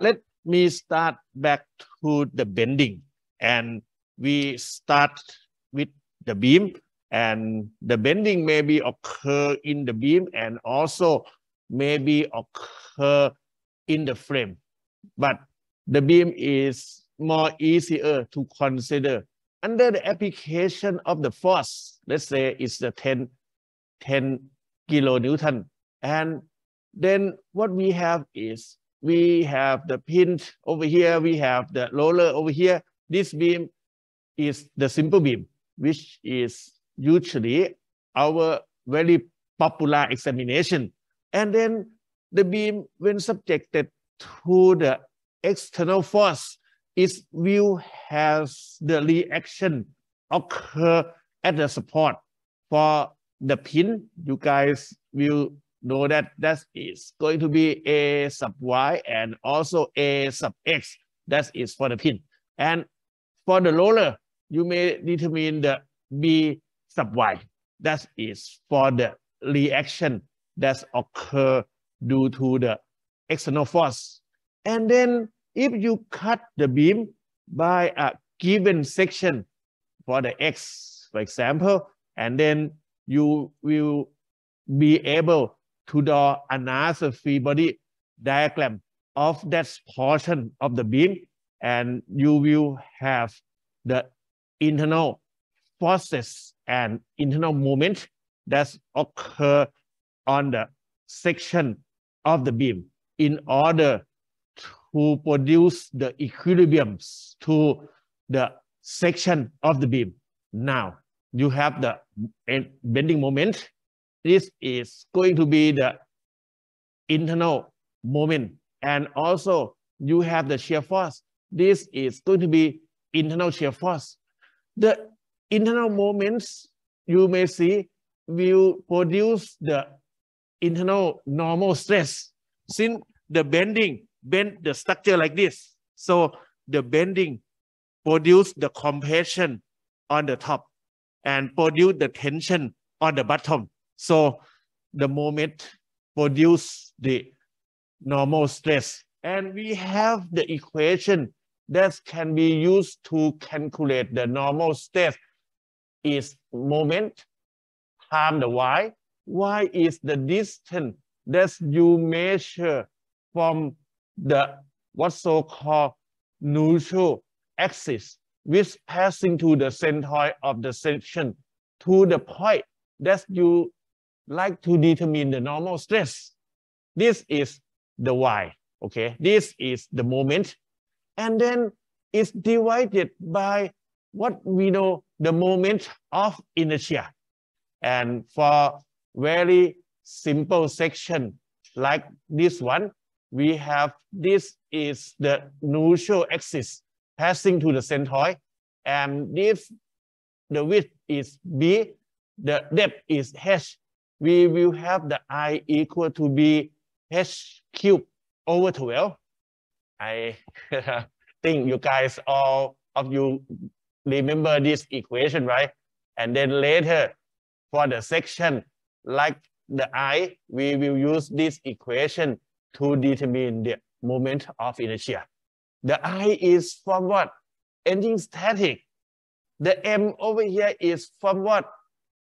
let me start back to the bending. And we start with the beam. And the bending maybe occur in the beam and also maybe occur in the frame. But the beam is more easier to consider. Under the application of the force let's say it's the 10 10 kilonewton. And then what we have is we have the pin over here, we have the roller over here. This beam is the simple beam, which is usually our very popular examination. And then the beam, when subjected to the external force, its will has the reaction occur at the support. For the pin, you guys will know that that is going to be a sub y and also a sub x. That is for the pin. And for the roller, you may determine the b sub y. That is for the reaction that occur due to the external force. And then if you cut the beam by a given section for the x, for example, and then you will be able to draw another free body diagram of that portion of the beam and you will have the internal forces and internal moment that occur on the section of the beam in order to produce the equilibriums to the section of the beam. Now, you have the bending moment this is going to be the internal moment. And also you have the shear force. This is going to be internal shear force. The internal moments you may see will produce the internal normal stress. Since the bending bend the structure like this, so the bending produce the compression on the top and produce the tension on the bottom. So the moment produce the normal stress. And we have the equation that can be used to calculate the normal stress is moment times the y. y is the distance that you measure from the what so-called neutral axis which passing to the centroid of the section to the point that you like to determine the normal stress. This is the y, okay? This is the moment. And then it's divided by what we know the moment of inertia. And for very simple section like this one, we have this is the neutral axis passing to the centroid. And this, the width is B, the depth is H, we will have the I equal to be H cubed over 12. I think you guys, all of you remember this equation, right? And then later for the section like the I, we will use this equation to determine the moment of inertia. The I is from what? Engine static. The M over here is from what?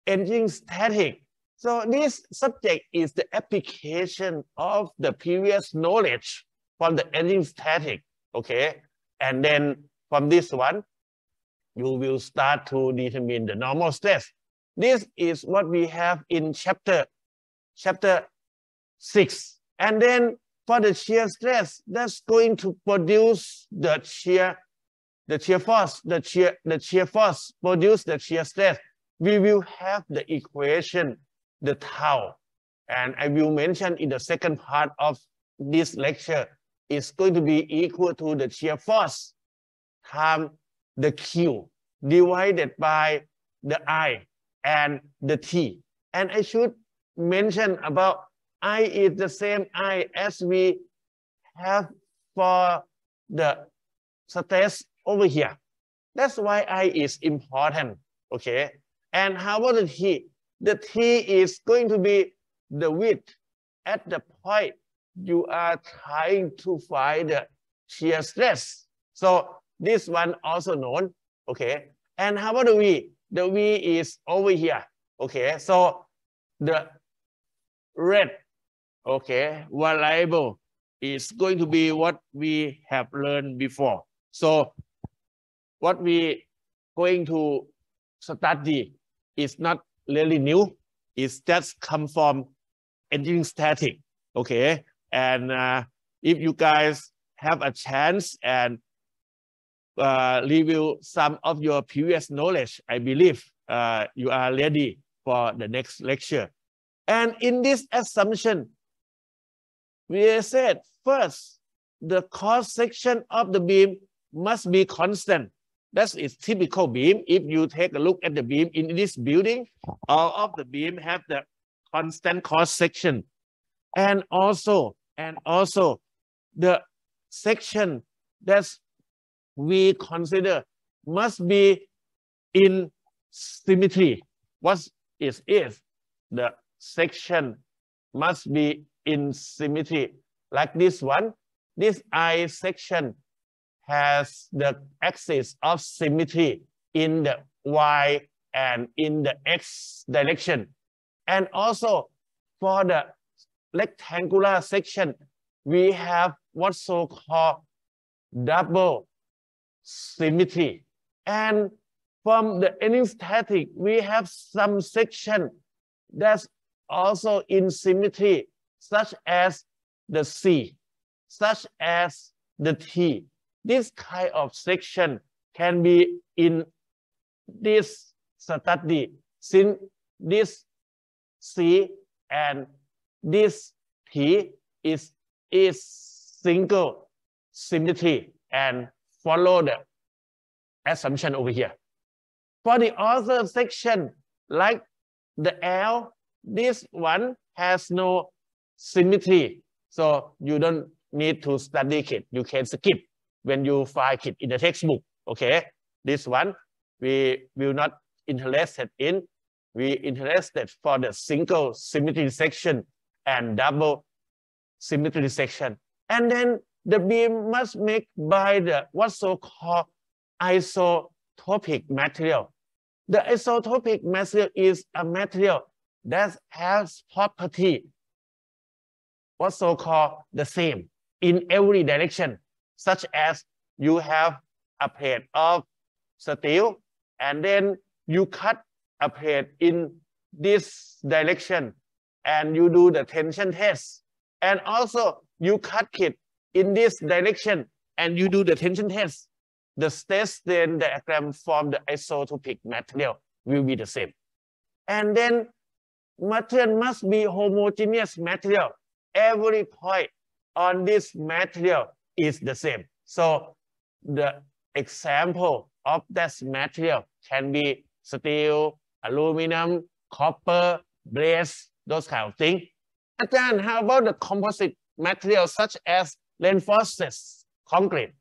Engine static. So this subject is the application of the previous knowledge from the static, okay? And then from this one, you will start to determine the normal stress. This is what we have in chapter, chapter six. And then for the shear stress, that's going to produce the shear, the shear force, the shear, the shear force produce the shear stress. We will have the equation the tau. And I will mention in the second part of this lecture is going to be equal to the shear force times the Q divided by the I and the T. And I should mention about I is the same I as we have for the stress over here. That's why I is important, okay? And how about the T? The T is going to be the width at the point you are trying to find the shear stress. So this one also known, okay? And how about the V? The V is over here, okay? So the red, okay, variable is going to be what we have learned before. So what we going to study is not really new. is just come from engineering static, okay? And uh, if you guys have a chance and uh, review some of your previous knowledge, I believe uh, you are ready for the next lecture. And in this assumption, we said first, the cross section of the beam must be constant. That is its typical beam. If you take a look at the beam in this building, all of the beam have the constant cross section. And also, and also the section that we consider must be in symmetry. What is is the section must be in symmetry. Like this one, this I section has the axis of symmetry in the y and in the x direction. And also for the rectangular section, we have what's so called double symmetry. And from the static, we have some section that's also in symmetry, such as the C, such as the T. This kind of section can be in this study since this C and this T is, is single symmetry and follow the assumption over here. For the other section, like the L, this one has no symmetry. So you don't need to study it. You can skip when you find it in the textbook. Okay, this one we will not interested in. We interested for the single symmetry section and double symmetry section. And then the beam must make by the what's so called isotropic material. The isotropic material is a material that has property what's so called the same in every direction, such as you have a plate of steel and then you cut a plate in this direction and you do the tension test. And also you cut it in this direction and you do the tension test. The stress then diagram from the isotropic material will be the same. And then material must be homogeneous material every point on this material is the same. So the example of that material can be steel, aluminum, copper, brass, those kind of things. And then how about the composite materials such as reinforced concrete?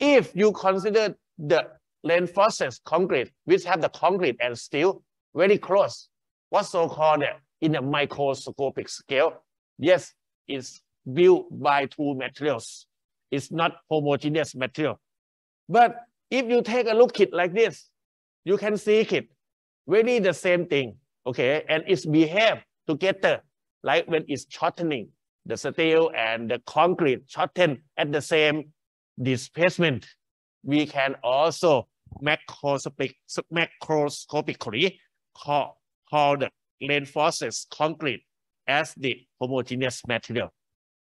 If you consider the reinforced concrete, which have the concrete and steel very close, what's so called in a microscopic scale, Yes, it's built by two materials. It's not homogeneous material. But if you take a look at it like this, you can see it really the same thing, okay? And it's behave together, like when it's shortening, the steel and the concrete shorten at the same displacement. We can also macroscopic, macroscopically call, call the reinforced concrete as the homogeneous material.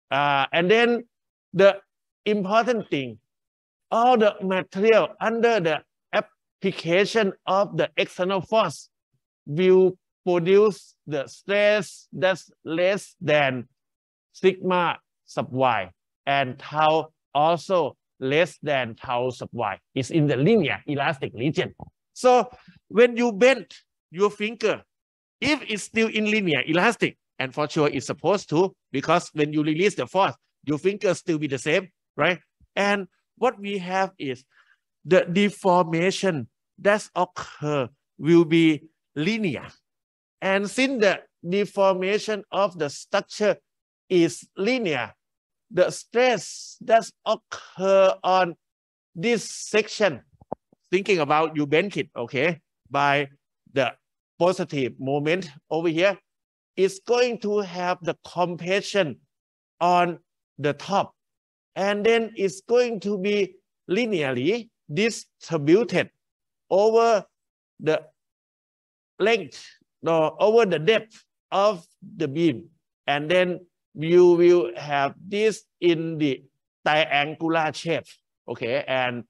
Uh, and then the important thing, all the material under the application of the external force will produce the stress that's less than sigma sub y and tau also less than tau sub y. It's in the linear elastic region. So when you bend your finger, if it's still in linear elastic, and for sure it's supposed to, because when you release the force, your fingers still be the same, right? And what we have is the deformation that occur will be linear. And since the deformation of the structure is linear. The stress that occur on this section, thinking about you bend it, okay, by the positive moment over here, is going to have the compression on the top. And then it's going to be linearly distributed over the length or over the depth of the beam. And then you will have this in the triangular shape, okay? And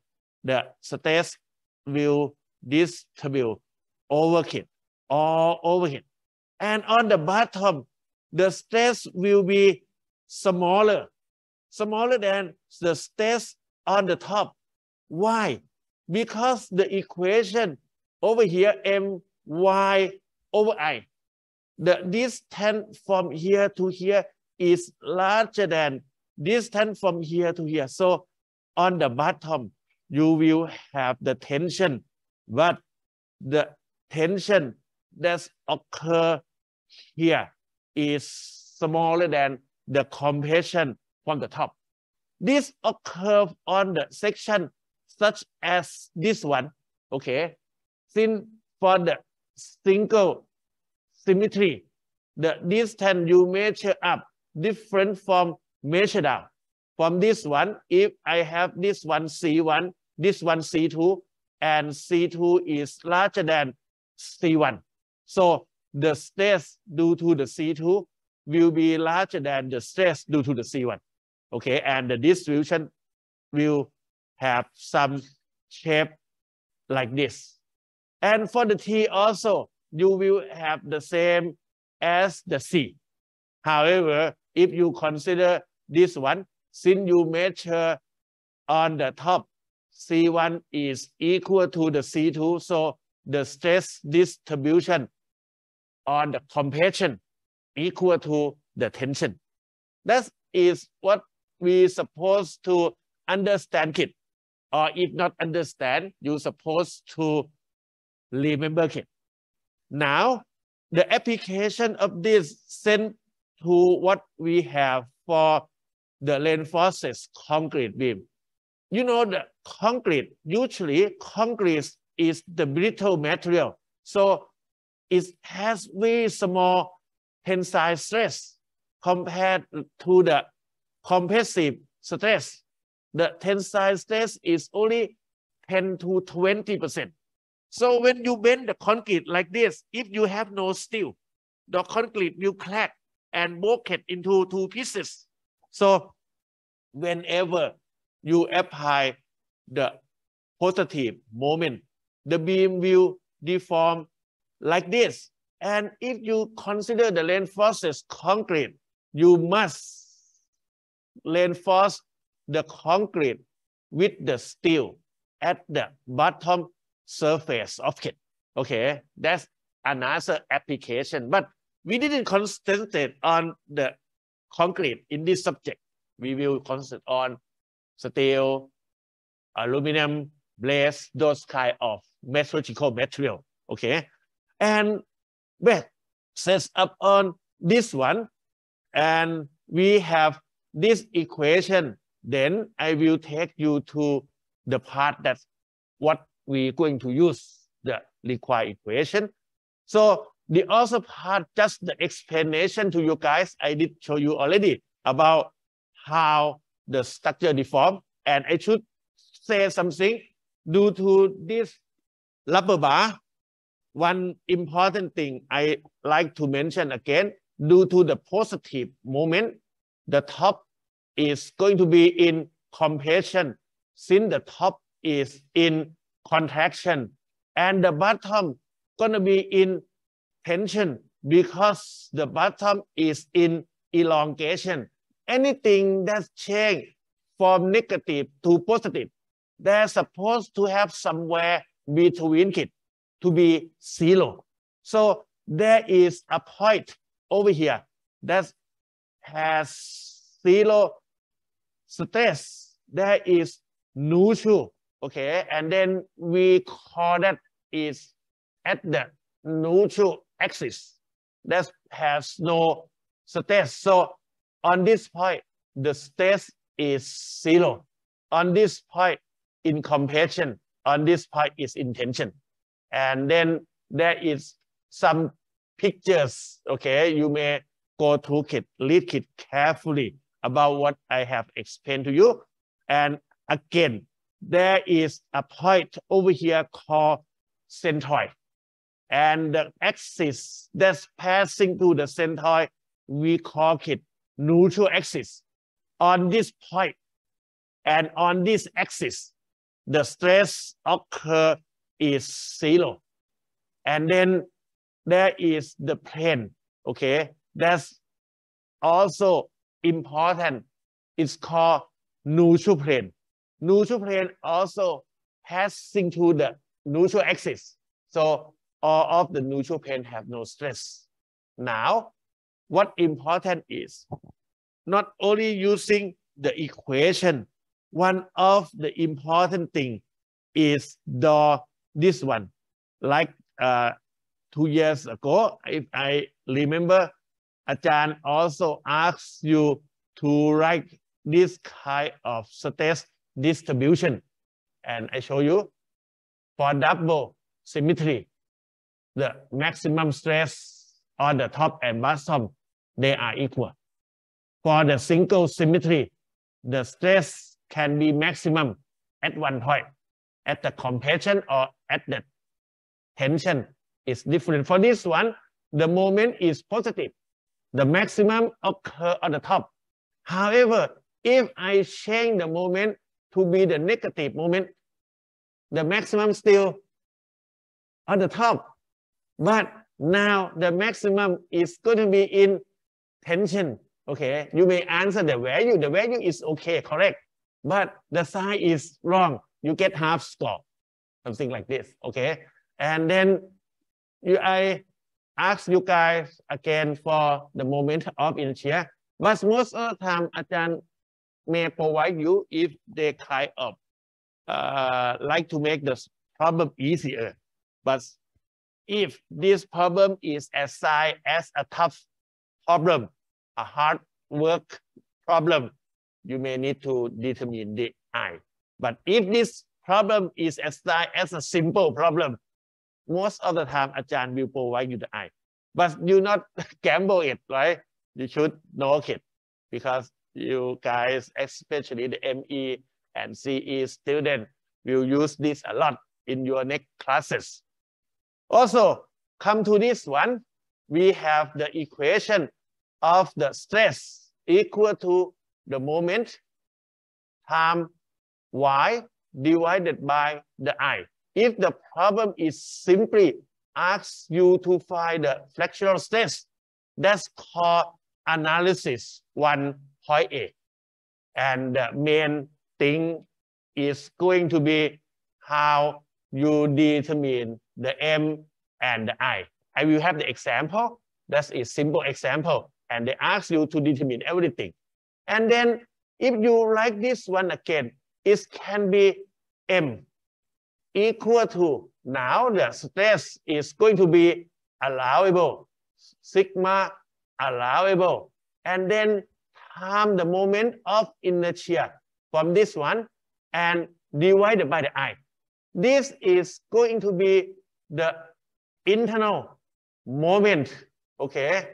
the stress will distribute over it, all over it. And on the bottom, the stress will be smaller, smaller than the stress on the top. Why? Because the equation over here, my over i, the distance from here to here is larger than distance from here to here. So on the bottom, you will have the tension, but the tension that occur here is smaller than the compression from the top. This occur on the section such as this one, okay? Since for the single symmetry, the distance you measure up different from measure down. From this one, if I have this one C1, this one C2, and C2 is larger than C1. So the stress due to the C2 will be larger than the stress due to the C1. Okay, and the distribution will have some shape like this. And for the T also, you will have the same as the C. However, if you consider this one, since you measure on the top, C1 is equal to the C2, so the stress distribution on the compression equal to the tension. That is what we supposed to understand it. Or if not understand, you supposed to remember it. Now, the application of this sent to what we have for the reinforced concrete beam. You know, the concrete, usually concrete is the brittle material. So it has very small tensile stress compared to the compressive stress. The tensile stress is only 10 to 20%. So when you bend the concrete like this, if you have no steel, the concrete will crack and break it into two pieces. So whenever you apply the positive moment, the beam will deform like this. And if you consider the reinforced concrete, you must reinforce the concrete with the steel at the bottom surface of it. Okay, that's another application. But we didn't concentrate on the concrete in this subject. We will concentrate on steel, aluminum, brass, those kind of metallurgical material. Okay, and but sets up on this one, and we have this equation. Then I will take you to the part that what we're going to use the required equation. So the other part, just the explanation to you guys, I did show you already about how the structure deform. And I should say something due to this rubber bar. One important thing I like to mention again, due to the positive moment, the top is going to be in compression since the top is in contraction and the bottom gonna be in tension because the bottom is in elongation. Anything that's changed from negative to positive, they're supposed to have somewhere between it to be zero. So there is a point over here that has zero stress. There is neutral, okay? And then we call that is at the neutral axis that has no stress. So on this point, the stress is zero. On this point, in compression, on this point is in tension. And then there is some pictures, okay? You may go through it, read it carefully about what I have explained to you. And again, there is a point over here called centroid. And the axis that's passing through the centroid, we call it neutral axis. On this point and on this axis, the stress occur is zero. And then there is the plane, okay? That's also important. It's called neutral plane. Neutral plane also passing through the neutral axis. So all of the neutral plane have no stress. Now, what important is not only using the equation, one of the important thing is the this one. Like uh, two years ago, if I remember, Ajahn also asks you to write this kind of stress distribution. And I show you for double symmetry, the maximum stress on the top and bottom, they are equal. For the single symmetry, the stress can be maximum at one point, at the compression or at the tension is different. For this one, the moment is positive. The maximum occur on the top. However, if I change the moment to be the negative moment, the maximum still on the top. But now the maximum is going to be in tension. Okay, you may answer the value. The value is okay, correct. But the sign is wrong. You get half score, something like this. Okay, and then you, I ask you guys again for the moment of inertia. But most of the time, Ajahn may provide you if they kind of uh, like to make the problem easier. But if this problem is assigned as a tough problem, a hard work problem, you may need to determine the I. But if this problem is assigned as a simple problem, most of the time Ajahn will provide you the I. But you not gamble it, right? You should know it because you guys, especially the ME and CE student, will use this a lot in your next classes. Also, come to this one, we have the equation of the stress equal to the moment time y divided by the i. If the problem is simply asks you to find the flexural stress, that's called analysis one point And the main thing is going to be how you determine the M and the I. I will have the example. That's a simple example. And they ask you to determine everything. And then if you like this one again, it can be M equal to, now the stress is going to be allowable, sigma allowable. And then time the moment of inertia from this one and divided by the I. This is going to be the internal moment, okay?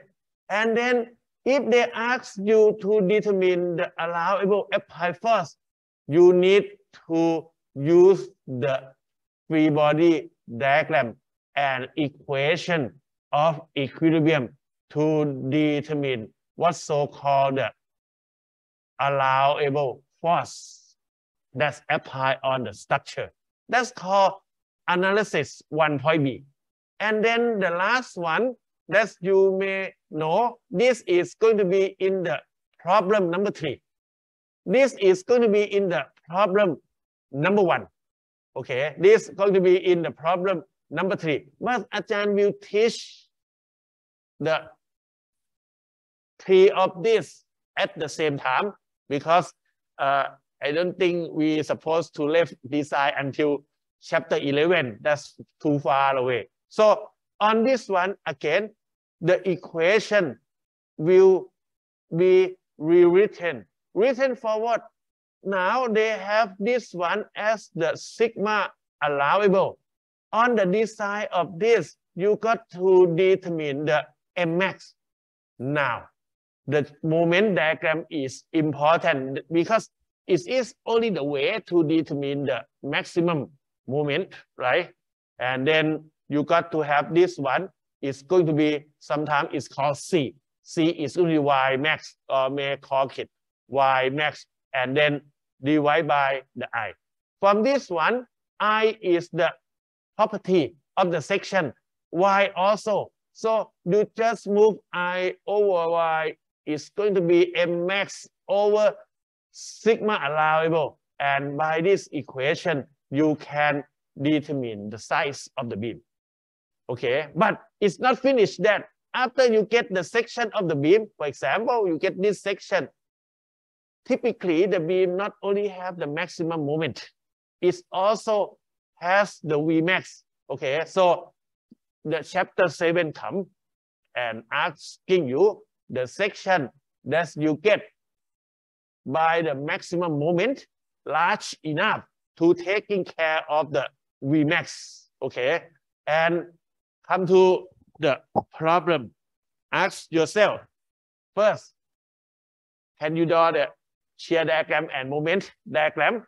And then if they ask you to determine the allowable apply force, you need to use the free body diagram and equation of equilibrium to determine what's so-called allowable force that's applied on the structure. That's called analysis 1.b. And then the last one that you may know, this is going to be in the problem number three. This is going to be in the problem number one. Okay, this is going to be in the problem number three. But Ajahn will teach the three of this at the same time because uh, I don't think we supposed to leave design until chapter 11. That's too far away. So on this one, again, the equation will be rewritten. Written for what? Now they have this one as the sigma allowable. On the design of this, you got to determine the Mmax. Now, the moment diagram is important because it is only the way to determine the maximum moment, right? And then you got to have this one. It's going to be, sometimes it's called C. C is only Y max, or may call it Y max, and then divide by the I. From this one, I is the property of the section, Y also. So you just move I over Y is going to be M max over sigma allowable. And by this equation, you can determine the size of the beam. Okay, but it's not finished that. After you get the section of the beam, for example, you get this section. Typically, the beam not only have the maximum moment, it also has the Vmax. Okay, so the chapter 7 come and asking you the section that you get by the maximum moment large enough to taking care of the Vmax, okay? And come to the problem. Ask yourself, first, can you draw the shear diagram and moment diagram?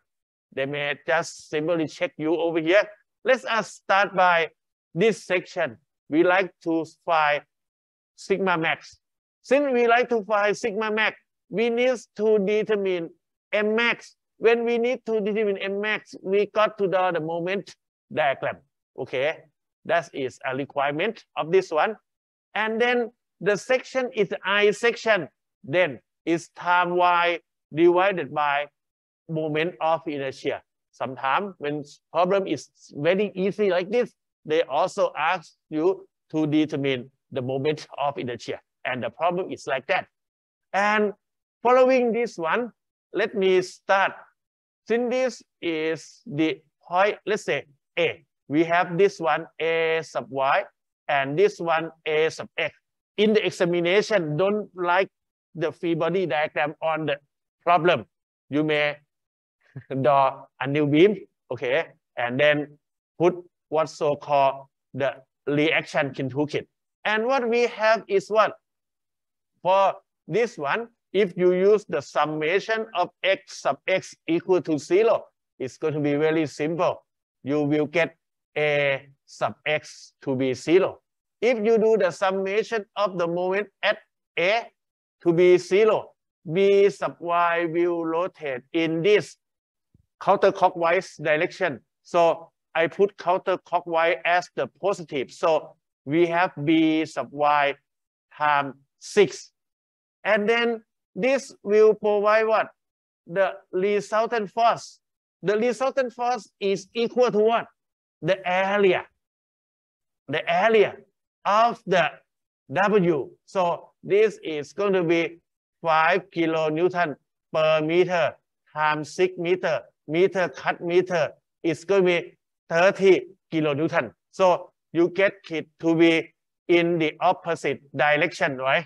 They may just simply check you over here. Let's us start by this section. We like to find sigma max. Since we like to find sigma max, we need to determine M max. When we need to determine M max, we got to draw the moment diagram. Okay, that is a requirement of this one. And then the section is I section. Then is time Y divided by moment of inertia. Sometimes when problem is very easy like this, they also ask you to determine the moment of inertia. And the problem is like that. And following this one, let me start. Since this is the point, let's say A. We have this one A sub Y and this one A sub X. In the examination, don't like the free body diagram on the problem. You may draw a new beam, okay, and then put what's so called the reaction into it. And what we have is what? For this one, if you use the summation of x sub x equal to zero, it's going to be very simple. You will get a sub x to be zero. If you do the summation of the moment at a to be zero, b sub y will rotate in this counterclockwise direction. So I put counterclockwise as the positive. So we have b sub y times 6. And then this will provide what? The resultant force. The resultant force is equal to what? The area. The area of the W. So this is going to be 5 kilonewton per meter times 6 meter. Meter cut meter is going to be 30 kilonewton. So you get it to be in the opposite direction, right?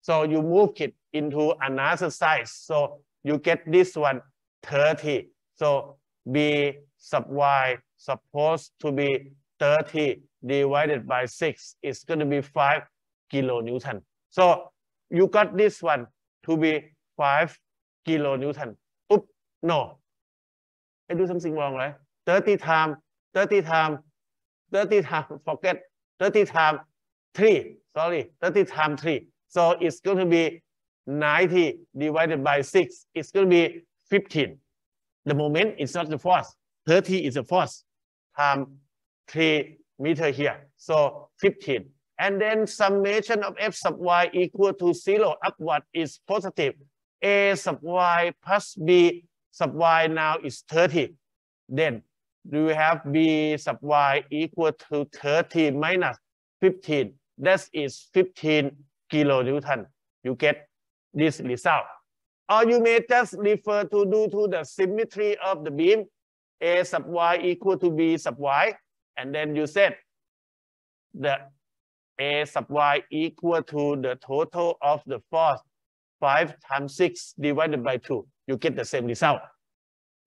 So you move it into another size. So you get this one 30. So B sub Y supposed to be 30 divided by 6 is going to be 5 kilonewton. So you got this one to be 5 kilonewton. Oop, no. I do something wrong, right? 30 times, 30 times, 30 times, forget, 30 times 3, sorry, 30 times 3. So it's going to be 90 divided by 6. It's going to be 15. The moment is not the force. 30 is the force. time 3 meter here. So 15. And then summation of f sub y equal to 0 upward is positive. a sub y plus b sub y now is 30. Then do we have b sub y equal to 30 minus 15? That is 15 kilonewton. You get this result. Or you may just refer to due to the symmetry of the beam, a sub y equal to b sub y, and then you said the a sub y equal to the total of the force 5 times 6 divided by 2. You get the same result.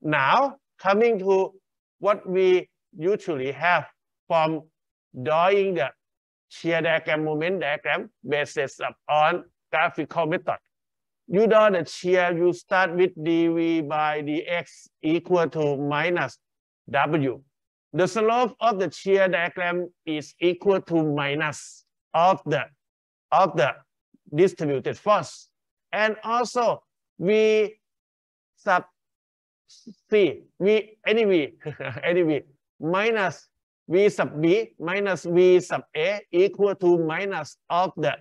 Now, coming to what we usually have from drawing the shear diagram, moment diagram, based on graphical method. You draw the shear, you start with dv by dx equal to minus w. The slope of the shear diagram is equal to minus of the of the distributed force. And also we sub C, V, anyway, anyway, minus V sub B minus V sub A equal to minus of the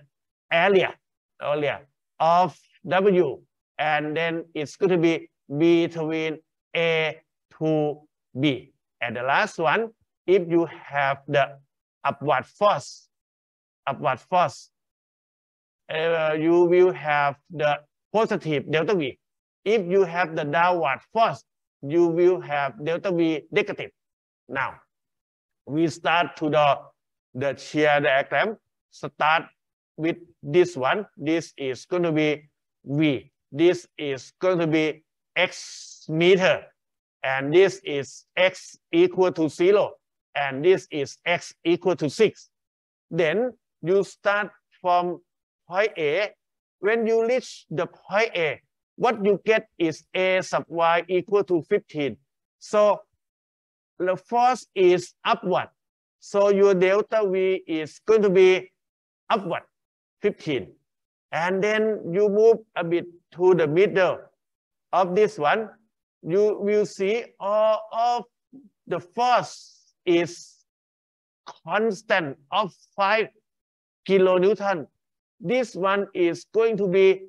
area, area of W. And then it's going to be between A to B. And the last one, if you have the upward force, upward force, uh, you will have the positive delta V. If you have the downward force, you will have delta V negative. Now, we start to the, the shear diagram. Start with this one. This is going to be V. This is going to be X meter. And this is X equal to zero. And this is X equal to six. Then you start from point A. When you reach the point A, what you get is A sub Y equal to 15. So the force is upward. So your delta V is going to be upward, 15. And then you move a bit to the middle of this one. You will see all of the force is constant of 5 kilonewton. This one is going to be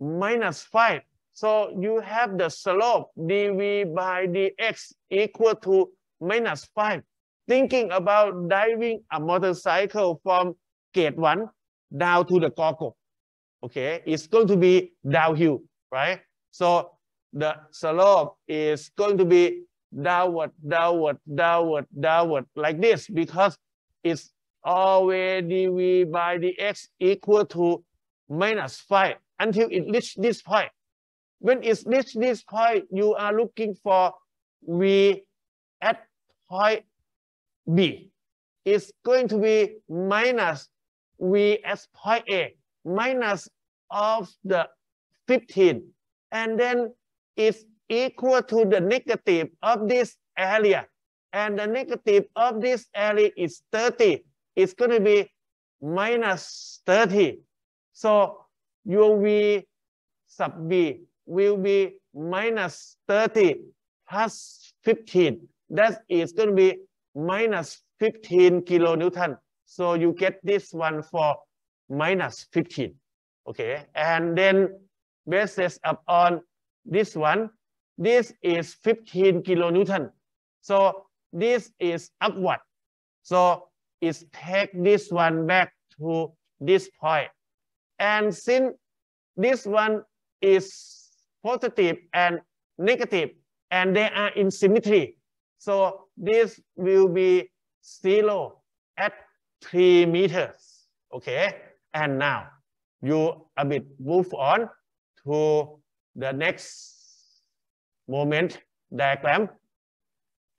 minus 5. So you have the slope dv by dx equal to minus 5. Thinking about driving a motorcycle from gate 1 down to the Gokok okay, it's going to be downhill, right? So the slope is going to be downward, downward, downward, downward like this because it's always dv by dx equal to minus 5 until it reaches this point. When it reaches this point, you are looking for v at point B. It's going to be minus v at point A minus of the 15 and then it's equal to the negative of this area. And the negative of this area is 30 it's going to be minus 30 so your v sub b will be minus 30 plus 15 that is going to be minus 15 kilonewton. So you get this one for minus 15. Okay, and then basis upon this one, this is 15 kilonewton. So this is upward. So it's take this one back to this point. And since this one is positive and negative, and they are in symmetry, so this will be zero at three meters. Okay. And now you a bit move on to the next moment diagram.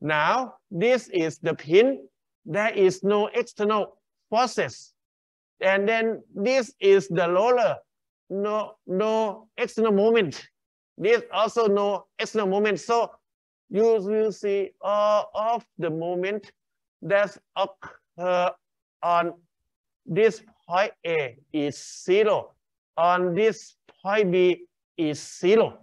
Now, this is the pin. There is no external forces. And then this is the roller. No, no external moment. This also no external moment. So you will see all of the moment that occur on this point A is zero. On this point B is zero.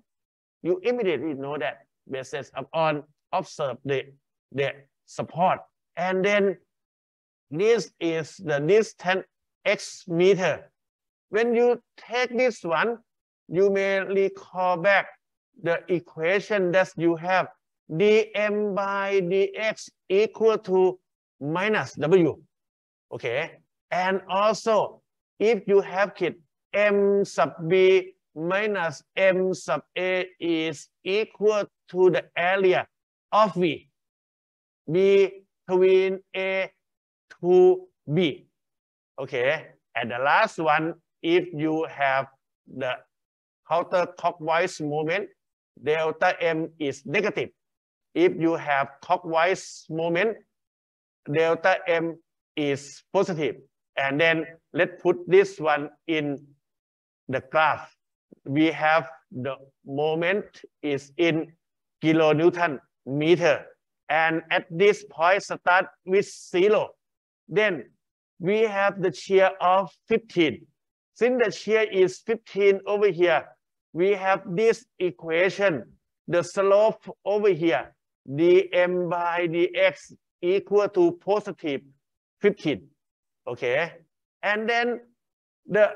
You immediately know that basis upon observe the, the support. And then this is the distance x meter. When you take this one, you may recall back the equation that you have dm by dx equal to minus w. Okay, and also, if you have kit m sub b minus m sub a is equal to the area of v between a to b. Okay, and the last one, if you have the counterclockwise moment, delta M is negative. If you have clockwise moment, delta M is positive. And then let's put this one in the graph. We have the moment is in kilonewton meter. And at this point start with zero. Then we have the shear of 15. Since the shear is 15 over here, we have this equation, the slope over here, dm by dx equal to positive 15. Okay. And then the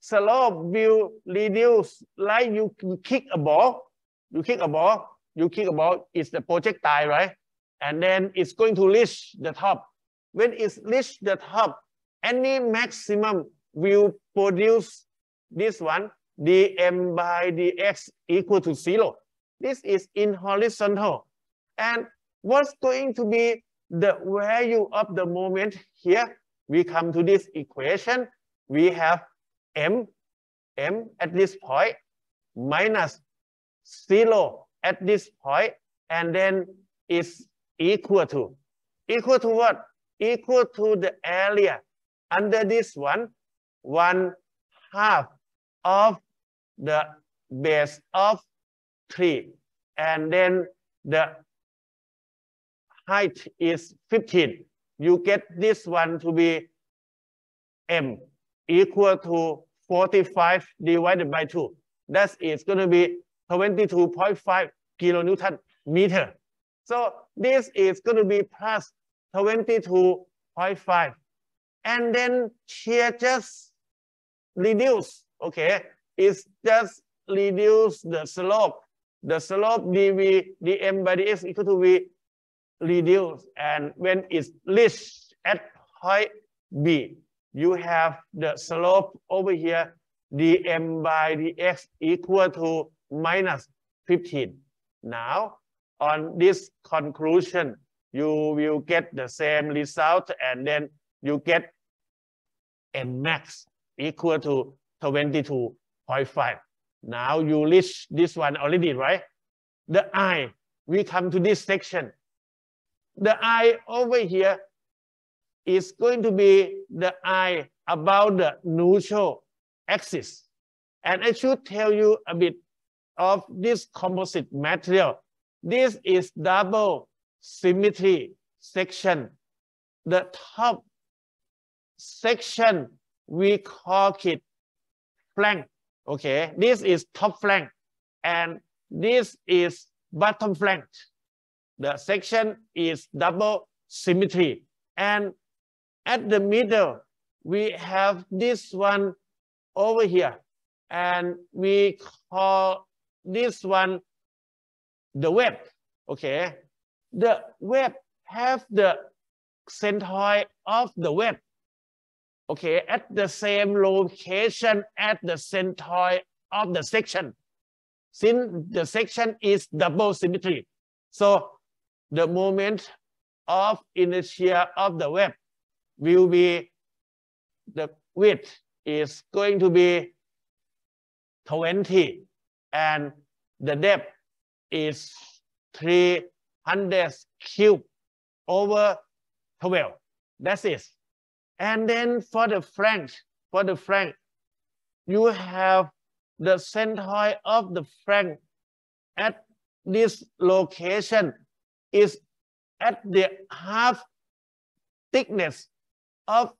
slope will reduce like you kick a ball. You kick a ball, you kick a ball, it's the projectile, right? And then it's going to reach the top. When it's reach the top, any maximum will produce this one, dm by dx equal to zero. This is in horizontal. And what's going to be the value of the moment here? We come to this equation. We have m, m at this point minus zero at this point, and then is equal to, equal to what? Equal to the area under this one, one half of the base of 3. And then the height is 15. You get this one to be m equal to 45 divided by 2. That is going to be 22.5 kilonewton meter. So this is going to be plus 22.5. And then here just reduce, okay? It's just reduce the slope. The slope dv dm by dx equal to v reduce. And when it's reached at point B, you have the slope over here, dm by dx equal to minus 15. Now, on this conclusion, you will get the same result and then you get m max equal to 22.5. Now you reach this one already, right? The I, we come to this section. The I over here is going to be the I about the neutral axis. And I should tell you a bit of this composite material. This is double symmetry section. The top section, we call it flank. Okay, this is top flank and this is bottom flank. The section is double symmetry. And at the middle, we have this one over here. And we call this one the web. Okay, the web have the centroid of the web okay, at the same location at the centroid of the section. Since the section is double symmetry, so the moment of inertia of the web will be, the width is going to be 20 and the depth is 300 cube over 12. That's it. And then for the flank, for the flank, you have the centroid of the flank at this location is at the half thickness of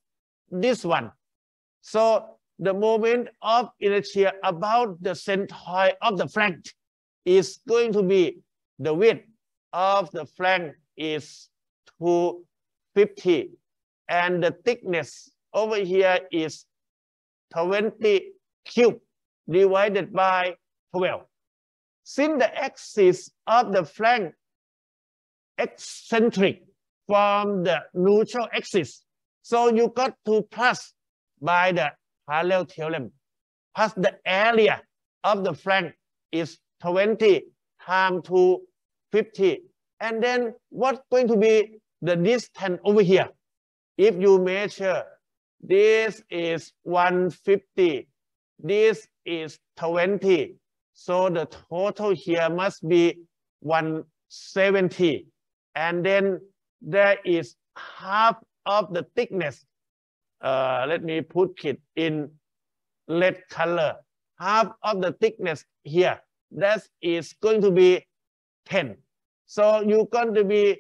this one. So the moment of inertia about the centroid of the flank is going to be the width of the flank is 250 and the thickness over here is 20 cube divided by 12. Since the axis of the flank eccentric from the neutral axis, so you got to plus by the parallel theorem, plus the area of the flank is 20 times to 50. And then what's going to be the distance over here? If you measure, this is 150 this is 20. So the total here must be 170. And then there is half of the thickness. Uh, let me put it in red color. Half of the thickness here. That is going to be 10. So you're going to be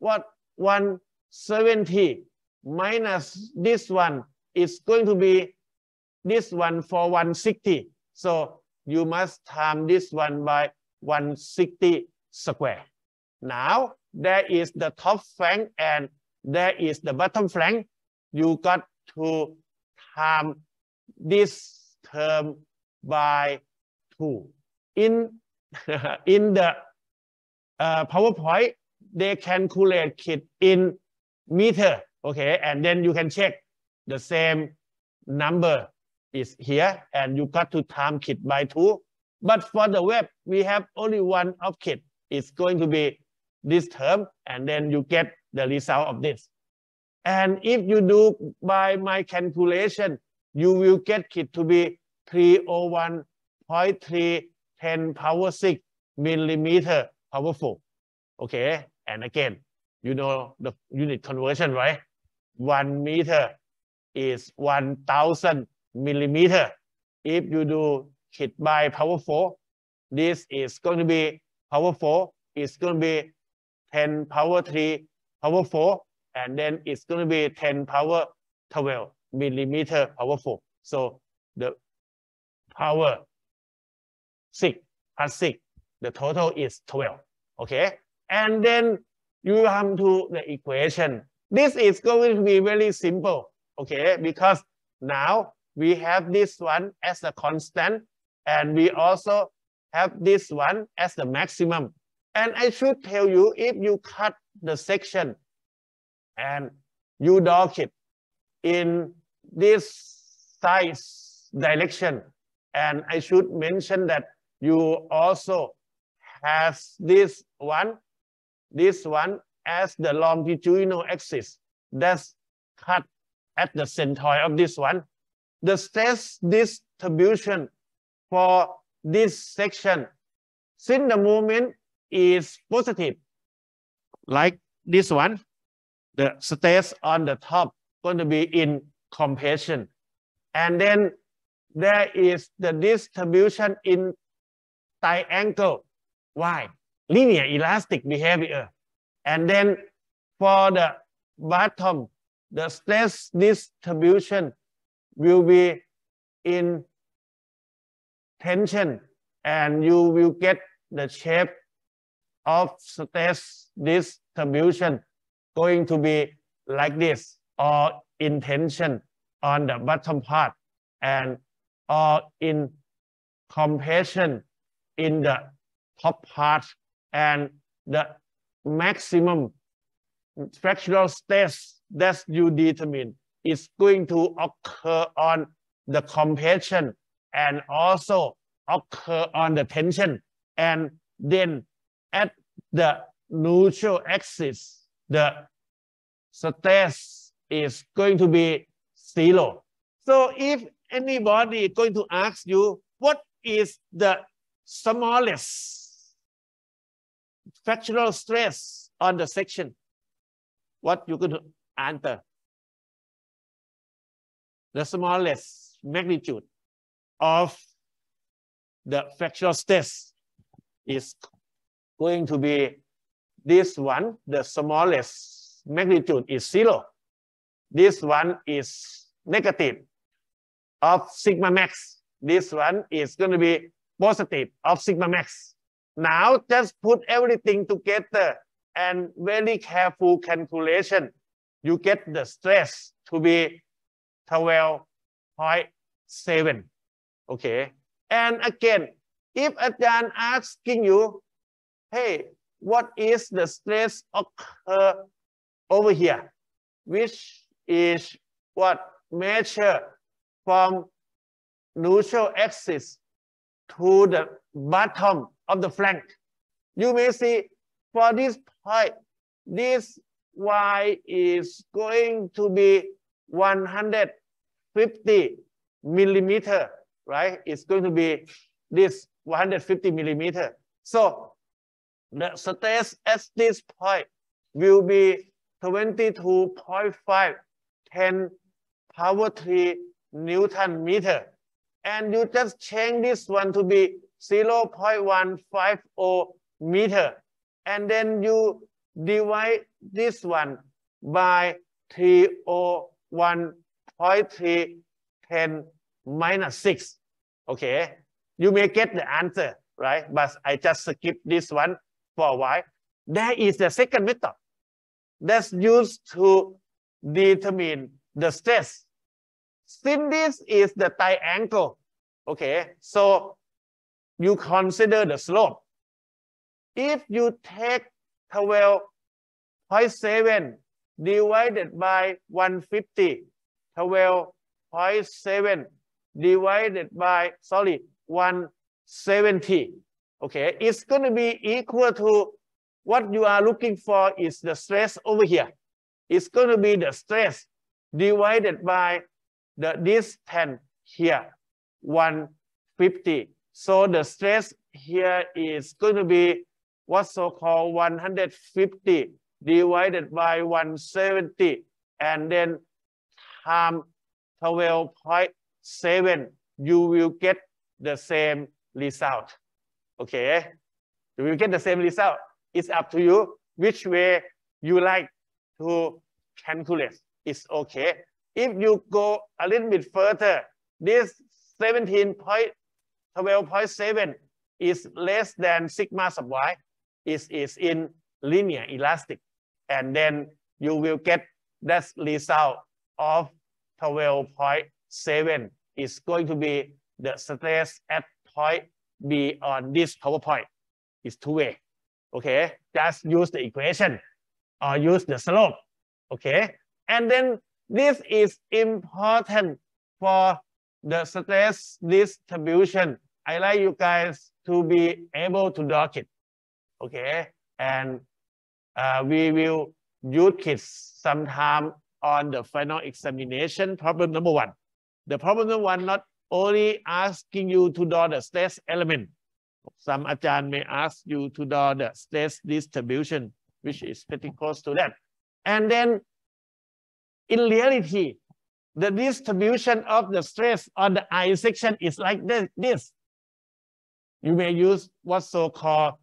what 170 minus this one is going to be this one for 160. So you must time this one by 160 square. Now there is the top flank and there is the bottom flank. You got to time this term by 2. In, in the uh, PowerPoint, they can calculate it in meter, okay? And then you can check the same number is here and you got to time it by two. But for the web, we have only one of kit. It's going to be this term and then you get the result of this. And if you do by my calculation, you will get it to be 301.310 power 6 millimeter powerful. Okay, and again, you know the unit conversion, right? One meter is 1,000 millimeter. If you do hit by power 4, this is going to be power 4, it's going to be 10 power 3 power 4, and then it's going to be 10 power 12 millimeter power 4. So the power 6 plus 6, the total is 12. Okay, and then you come to the equation. This is going to be very simple. Okay, because now we have this one as a constant, and we also have this one as the maximum. And I should tell you, if you cut the section and you dock it in this size direction, and I should mention that you also have this one, this one as the longitudinal axis. That's cut at the centroid of this one. The stress distribution for this section, since the moment is positive, like this one, the stress on the top going to be in compression. And then there is the distribution in triangle. Why? Linear elastic behavior. And then for the bottom, the stress distribution will be in tension and you will get the shape of stress distribution going to be like this or intention on the bottom part and or in compression in the top part and the maximum flexural stress that you determine is going to occur on the compression and also occur on the tension. And then at the neutral axis, the stress is going to be zero. So if anybody is going to ask you, what is the smallest flexural stress on the section? What you could answer? the smallest magnitude of the flexural stress is going to be this one, the smallest magnitude is zero. This one is negative of sigma max. This one is going to be positive of sigma max. Now just put everything together and very careful calculation. You get the stress to be 12.7. Okay. And again, if Ajahn asking you, hey, what is the stress occur uh, over here? Which is what measure from neutral axis to the bottom of the flank. You may see for this point, this y is going to be 150 millimeter, right? It's going to be this 150 millimeter. So the stress at this point will be 22.5 10 power 3 Newton meter. And you just change this one to be 0.150 meter. And then you divide this one by 301.310 minus 6. Okay, you may get the answer, right? But I just skip this one for a while. There is the second method that's used to determine the stress. Since this is the triangle, okay, so you consider the slope. If you take 12.7 divided by 150, 12.7 divided by, sorry, 170, okay, it's going to be equal to what you are looking for is the stress over here. It's going to be the stress divided by the distance here, 150. So the stress here is going to be what's so-called 150 divided by 170 and then times 12.7, you will get the same result. Okay, eh? you will get the same result. It's up to you which way you like to calculate. It's okay. If you go a little bit further, this 17.12.7 is less than sigma sub y. It is in linear elastic. And then you will get that result of 12.7 is going to be the stress at point B on this PowerPoint. It's two way. Okay, just use the equation or use the slope. Okay, and then this is important for the stress distribution. I like you guys to be able to dock it. Okay, and uh, we will use it sometime on the final examination. Problem number one. The problem number one not only asking you to draw the stress element. Some ajahn may ask you to draw the stress distribution, which is pretty close to that. And then in reality, the distribution of the stress on the I section is like this. You may use what's so-called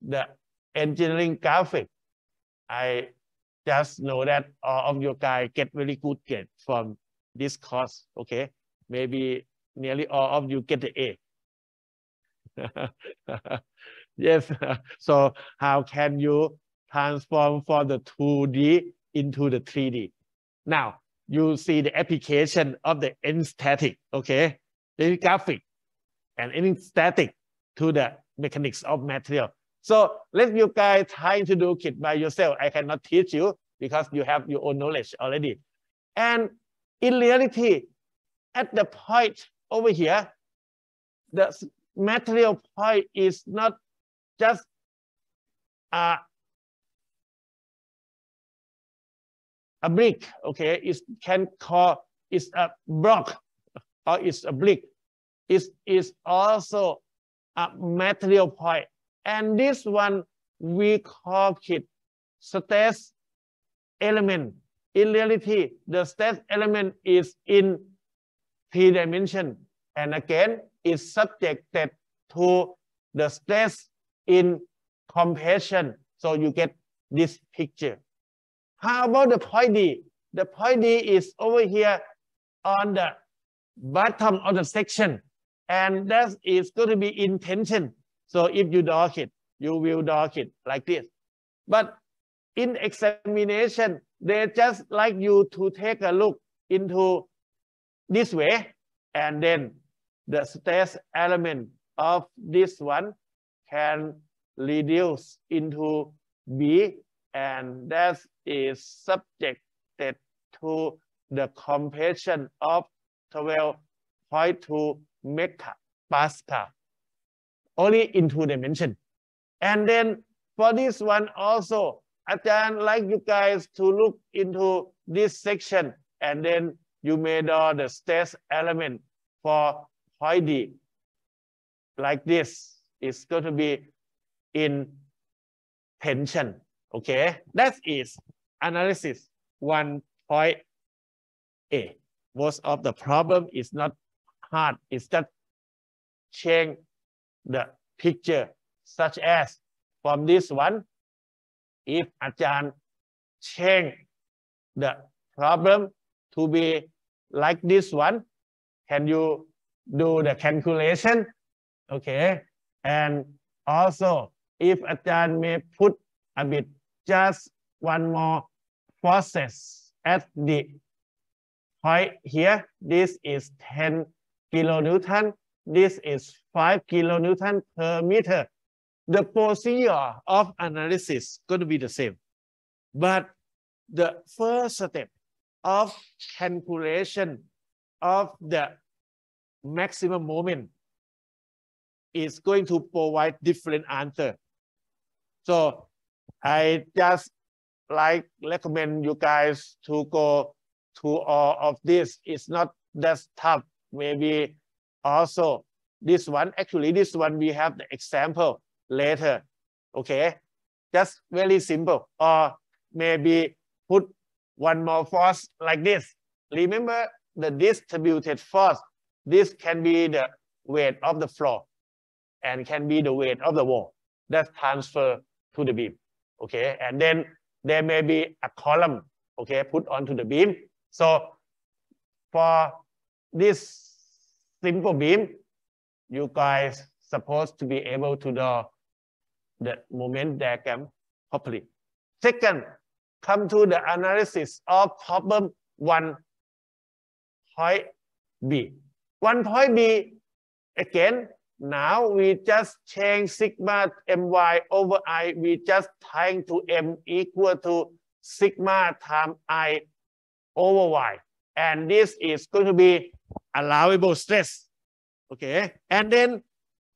the engineering graphic. I just know that all of you guys get very good grade from this course, okay? Maybe nearly all of you get the A. yes, so how can you transform from the 2D into the 3D? Now, you see the application of the end static, okay? The graphic and any static to the mechanics of material. So let you guys try to do it by yourself. I cannot teach you because you have your own knowledge already. And in reality, at the point over here, the material point is not just a brick, okay, it can call it's a block or it's a brick. It is also a material point. And this one we call it stress element. In reality, the stress element is in three dimension. And again, is subjected to the stress in compression. So you get this picture. How about the point D? The point D is over here on the bottom of the section. And that is going to be in tension. So if you dock it, you will dock it like this. But in examination, they just like you to take a look into this way. And then the stress element of this one can reduce into B and that is subjected to the compression of 12.2 megapascal, only in two dimension. And then for this one also, Ajahn like you guys to look into this section and then you may draw the stress element for like this is going to be in tension. Okay, that is analysis 1.8. Most of the problem is not hard, it's just change the picture, such as from this one, if Ajahn change the problem to be like this one, can you do the calculation. Okay. And also, if Ajahn may put a bit, just one more process at the point here. This is 10 kilonewton. This is 5 kilonewton per meter. The procedure of analysis going to be the same. But the first step of calculation of the maximum moment is going to provide different answer. So I just like recommend you guys to go to all of this. It's not that tough. Maybe also this one, actually this one we have the example later. Okay, just very simple. Or maybe put one more force like this. Remember the distributed force. This can be the weight of the floor and can be the weight of the wall that transfer to the beam. Okay, and then there may be a column, okay, put onto the beam. So for this simple beam, you guys supposed to be able to do the moment diagram properly. Second, come to the analysis of problem one point B. One point B, again, now we just change sigma my over i. We just tying to m equal to sigma times i over y. And this is going to be allowable stress. Okay. And then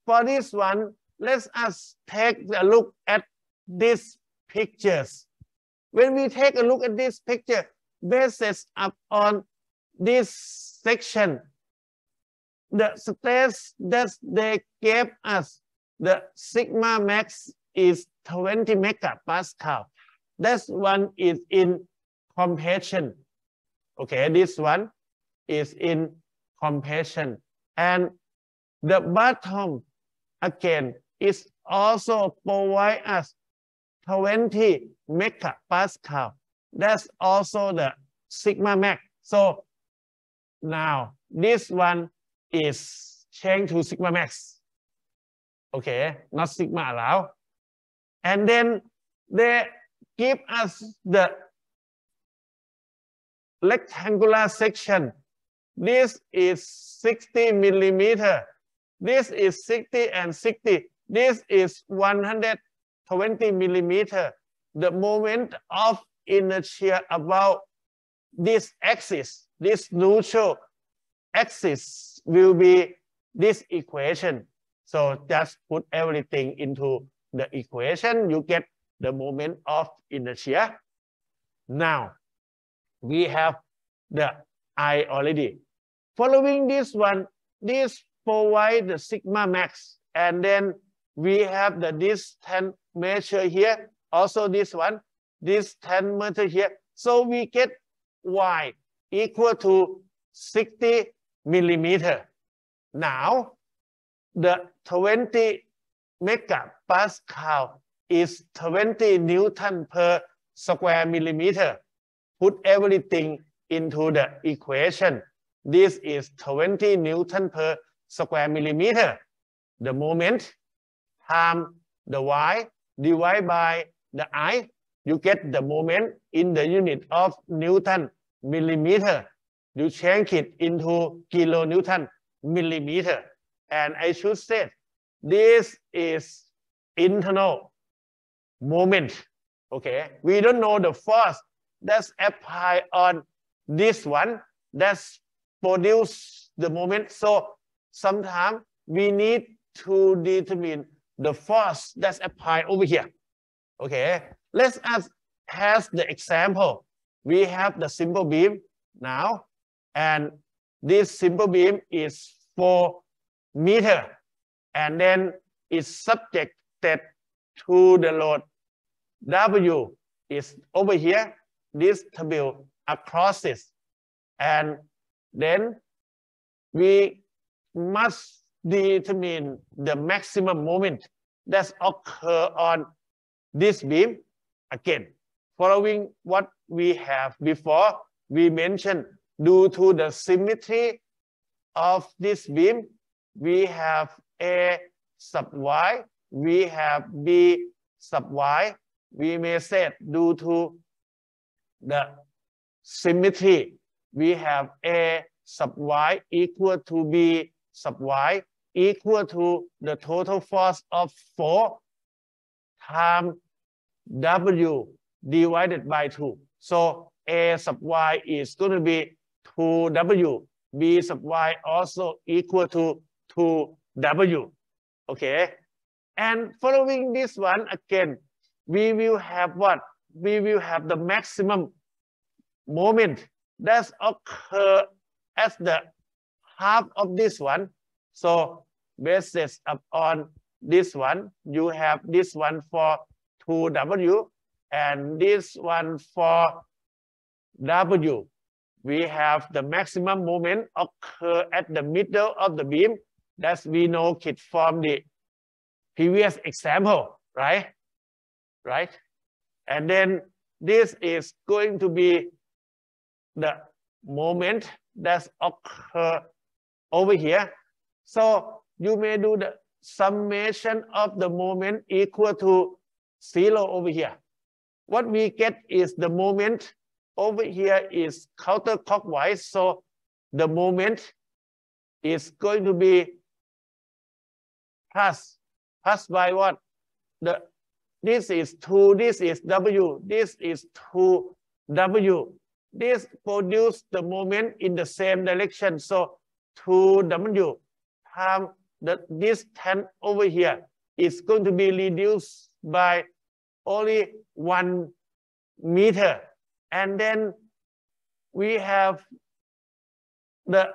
for this one, let's us take a look at these pictures. When we take a look at this picture, basis up on this section, the stress that they gave us, the sigma max is 20 megapascal. That one is in compression. Okay, this one is in compression. And the bottom, again, is also provide us 20 megapascal. That's also the sigma max. So now this one is changed to sigma max. Okay, not sigma allow. And then they give us the rectangular section. This is 60 millimeter. This is 60 and 60. This is 120 millimeter. The moment of inertia about this axis, this neutral axis will be this equation. So just put everything into the equation, you get the moment of inertia. Now, we have the I already. Following this one, this provide the sigma max. And then we have the distance measure here. Also this one, this 10 meter here. So we get y equal to 60 millimeter. Now, the 20 megapascal is 20 Newton per square millimeter. Put everything into the equation. This is 20 Newton per square millimeter. The moment times the y divided by the i, you get the moment in the unit of Newton millimeter you change it into kilonewton millimeter. And I should say, this is internal moment. Okay, we don't know the force that's applied on this one that's produce the moment. So sometimes we need to determine the force that's applied over here. Okay, let's ask has the example. We have the simple beam now and this simple beam is 4 meter and then it's subjected to the load W is over here, this table across this. And then we must determine the maximum moment that occur on this beam. Again, following what we have before, we mentioned due to the symmetry of this beam, we have A sub y, we have B sub y. We may say due to the symmetry, we have A sub y equal to B sub y equal to the total force of 4 times W divided by 2. So A sub y is going to be 2W. B sub y also equal to 2W. Okay. And following this one again, we will have what? We will have the maximum moment that occur as the half of this one. So basis upon this one, you have this one for 2W and this one for W. We have the maximum moment occur at the middle of the beam that we know it from the previous example, right? Right? And then this is going to be the moment that occur over here. So you may do the summation of the moment equal to zero over here. What we get is the moment over here is counterclockwise. So the moment is going to be plus Plus by what? The this is 2, this is W, this is 2W. This produce the moment in the same direction. So 2W times the distance over here is going to be reduced by only one meter. And then we have the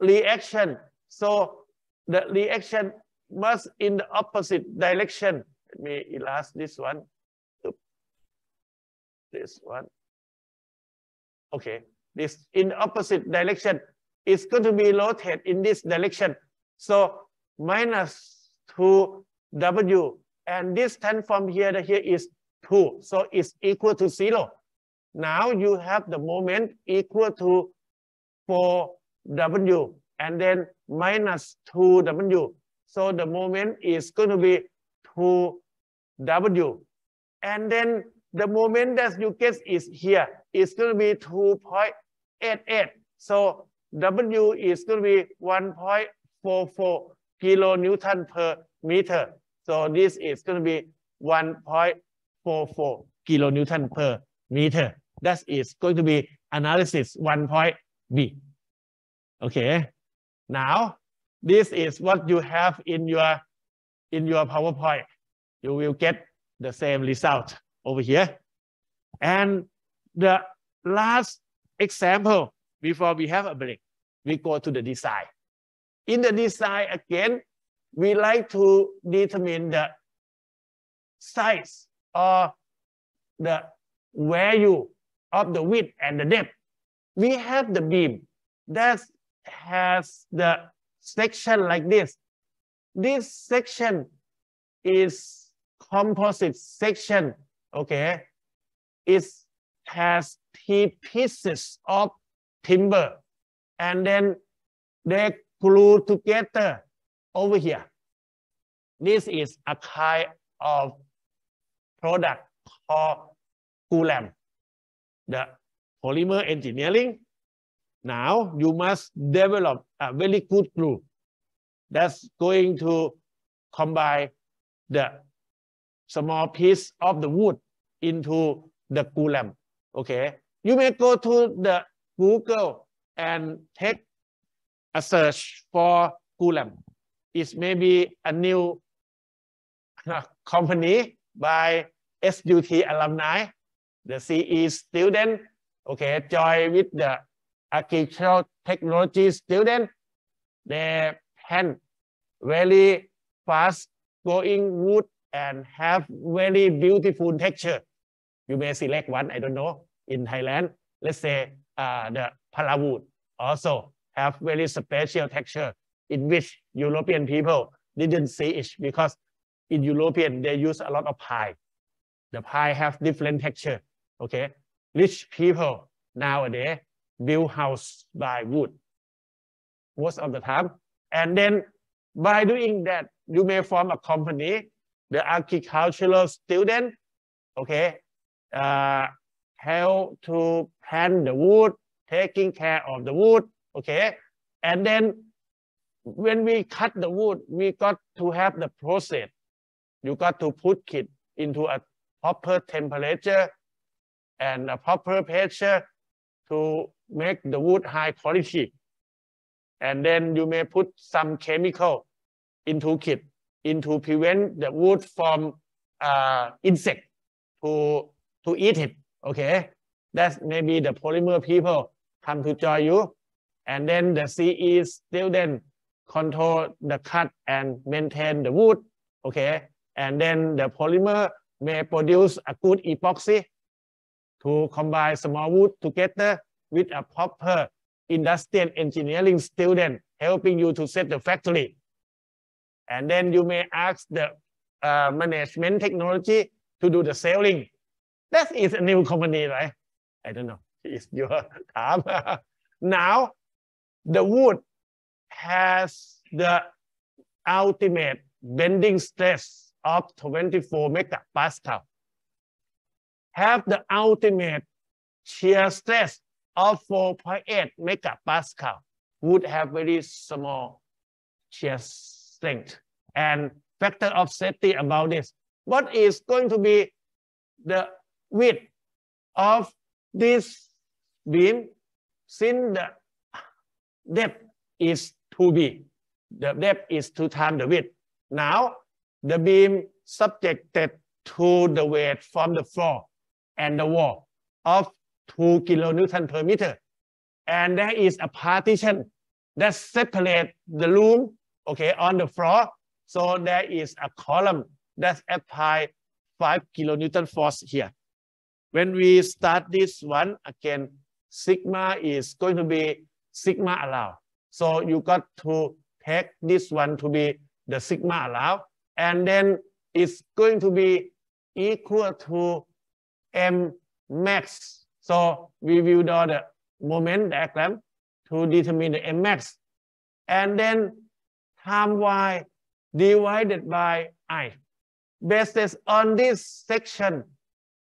reaction. So the reaction must in the opposite direction. Let me erase this one. This one. Okay, this in opposite direction is going to be rotated in this direction. So minus 2w and distance from here to here is 2. So it's equal to 0. Now you have the moment equal to 4w and then minus 2w. So the moment is going to be 2W. And then the moment that you get is here. It's going to be 2.88. So W is going to be 1.44 kilonewton per meter. So this is going to be 1.44 kilonewton per meter. That is going to be analysis 1.B. Okay. Now this is what you have in your in your PowerPoint. You will get the same result over here. And the last example before we have a break, we go to the design. In the design again, we like to determine the size or the value of the width and the depth. We have the beam that has the section like this. This section is composite section, okay? It has three pieces of timber and then they glue together over here. This is a kind of product called Glulam, the polymer engineering now you must develop a very good glue that's going to combine the small piece of the wood into the glulam. Okay, you may go to the Google and take a search for glulam. It may be a new company by SUT alumni, the CE student. Okay, join with the architectural technology student they can very fast going wood and have very beautiful texture. You may select one, I don't know, in Thailand. Let's say uh, the palawood also have very special texture in which European people didn't see it because in European they use a lot of pie. The pie have different texture. Okay, rich people nowadays build house by wood most of the time, and then by doing that you may form a company. The agricultural student, okay, uh, help to plant the wood, taking care of the wood, okay, and then when we cut the wood, we got to have the process. You got to put it into a proper temperature and a proper pressure to make the wood high quality. And then you may put some chemical into it into prevent the wood from uh, insect to to eat it. Okay, that's maybe the polymer people come to join you, and then the CE student control the cut and maintain the wood. Okay, and then the polymer may produce a good epoxy to combine small wood together with a proper industrial engineering student helping you to set the factory. And then you may ask the uh, management technology to do the selling. That is a new company, right? I don't know. It's your time. now, the wood has the ultimate bending stress of 24 megapascal. Have the ultimate shear stress of 4.8 megapascal would have very small shear strength and factor of safety about this. What is going to be the width of this beam since the depth is 2b. The depth is 2 times the width. Now, the beam subjected to the weight from the floor and the wall of 2 kilonewton per meter. And there is a partition that separate the room, okay, on the floor. So there is a column that apply 5 kilonewton force here. When we start this one, again, sigma is going to be sigma allow. So you got to take this one to be the sigma allow, and then it's going to be equal to m max. So we will do the moment diagram to determine the m max, and then time y divided by i. Based on this section,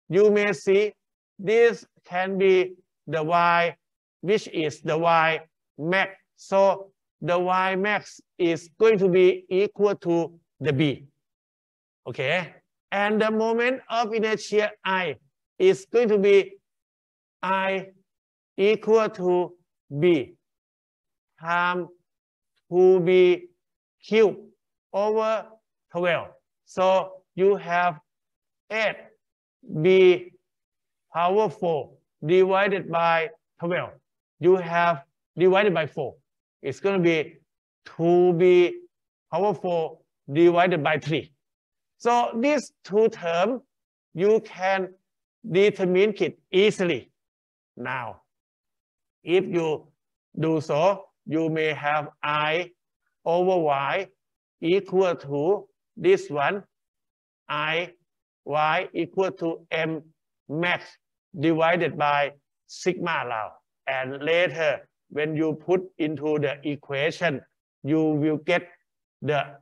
you may see this can be the y, which is the y max. So the y max is going to be equal to the b. Okay, and the moment of inertia i is going to be i equal to b times 2b cubed over 12. So you have 8b power 4 divided by 12. You have divided by 4. It's going to be 2b power 4 divided by 3. So these two terms, you can determine it easily. Now, if you do so, you may have i over y equal to this one, i y equal to m max divided by sigma allow. And later, when you put into the equation, you will get the,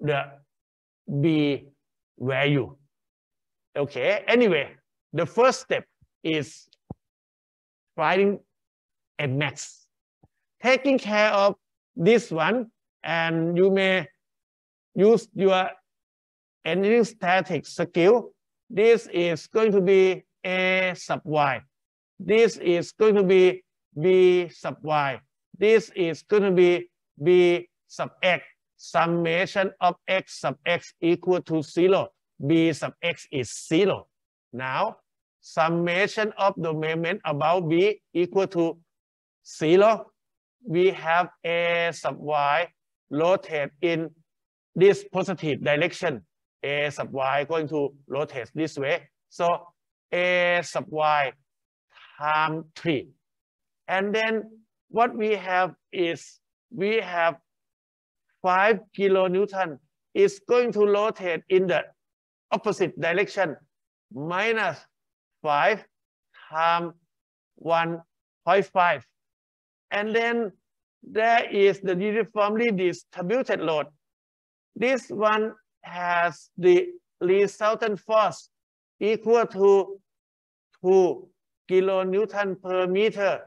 the B value. Okay, anyway, the first step is finding a max. Taking care of this one, and you may use your engineering static skill. This is going to be A sub Y. This is going to be b sub y. This is going to be b sub x. Summation of x sub x equal to zero. B sub x is zero. Now, summation of the moment about b equal to zero. we have a sub y rotate in this positive direction. A sub y going to rotate this way. So a sub y times 3. And then what we have is we have 5 kilonewton is going to rotate in the opposite direction minus 5 times 1.5. And then there is the uniformly distributed load. This one has the resultant force equal to 2 kilonewton per meter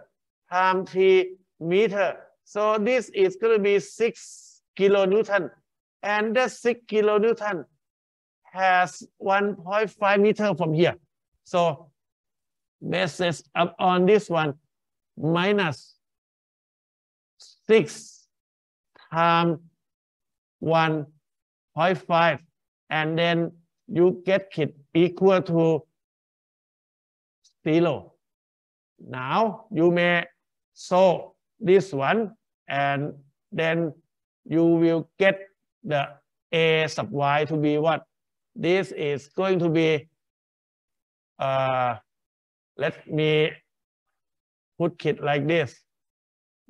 times 3 meter. So this is going to be 6 kilonewton. And that 6 kilonewton has 1.5 meter from here. So basis up on this one minus 6 times 1.5 and then you get it equal to zero. Now you may solve this one and then you will get the a sub y to be what? This is going to be, uh, let me put it like this.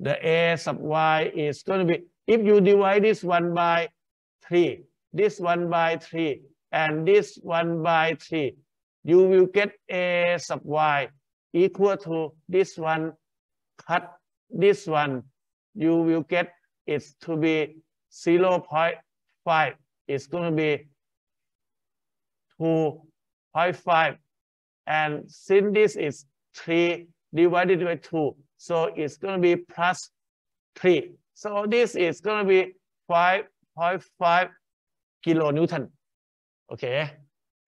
The a sub y is going to be, if you divide this one by 3, this one by 3, and this one by 3, you will get a sub y equal to this one cut this one, you will get it to be 0 0.5. It's going to be 2.5. And since this is 3 divided by 2, so it's going to be plus 3. So this is going to be 5.5 kilonewton. Okay.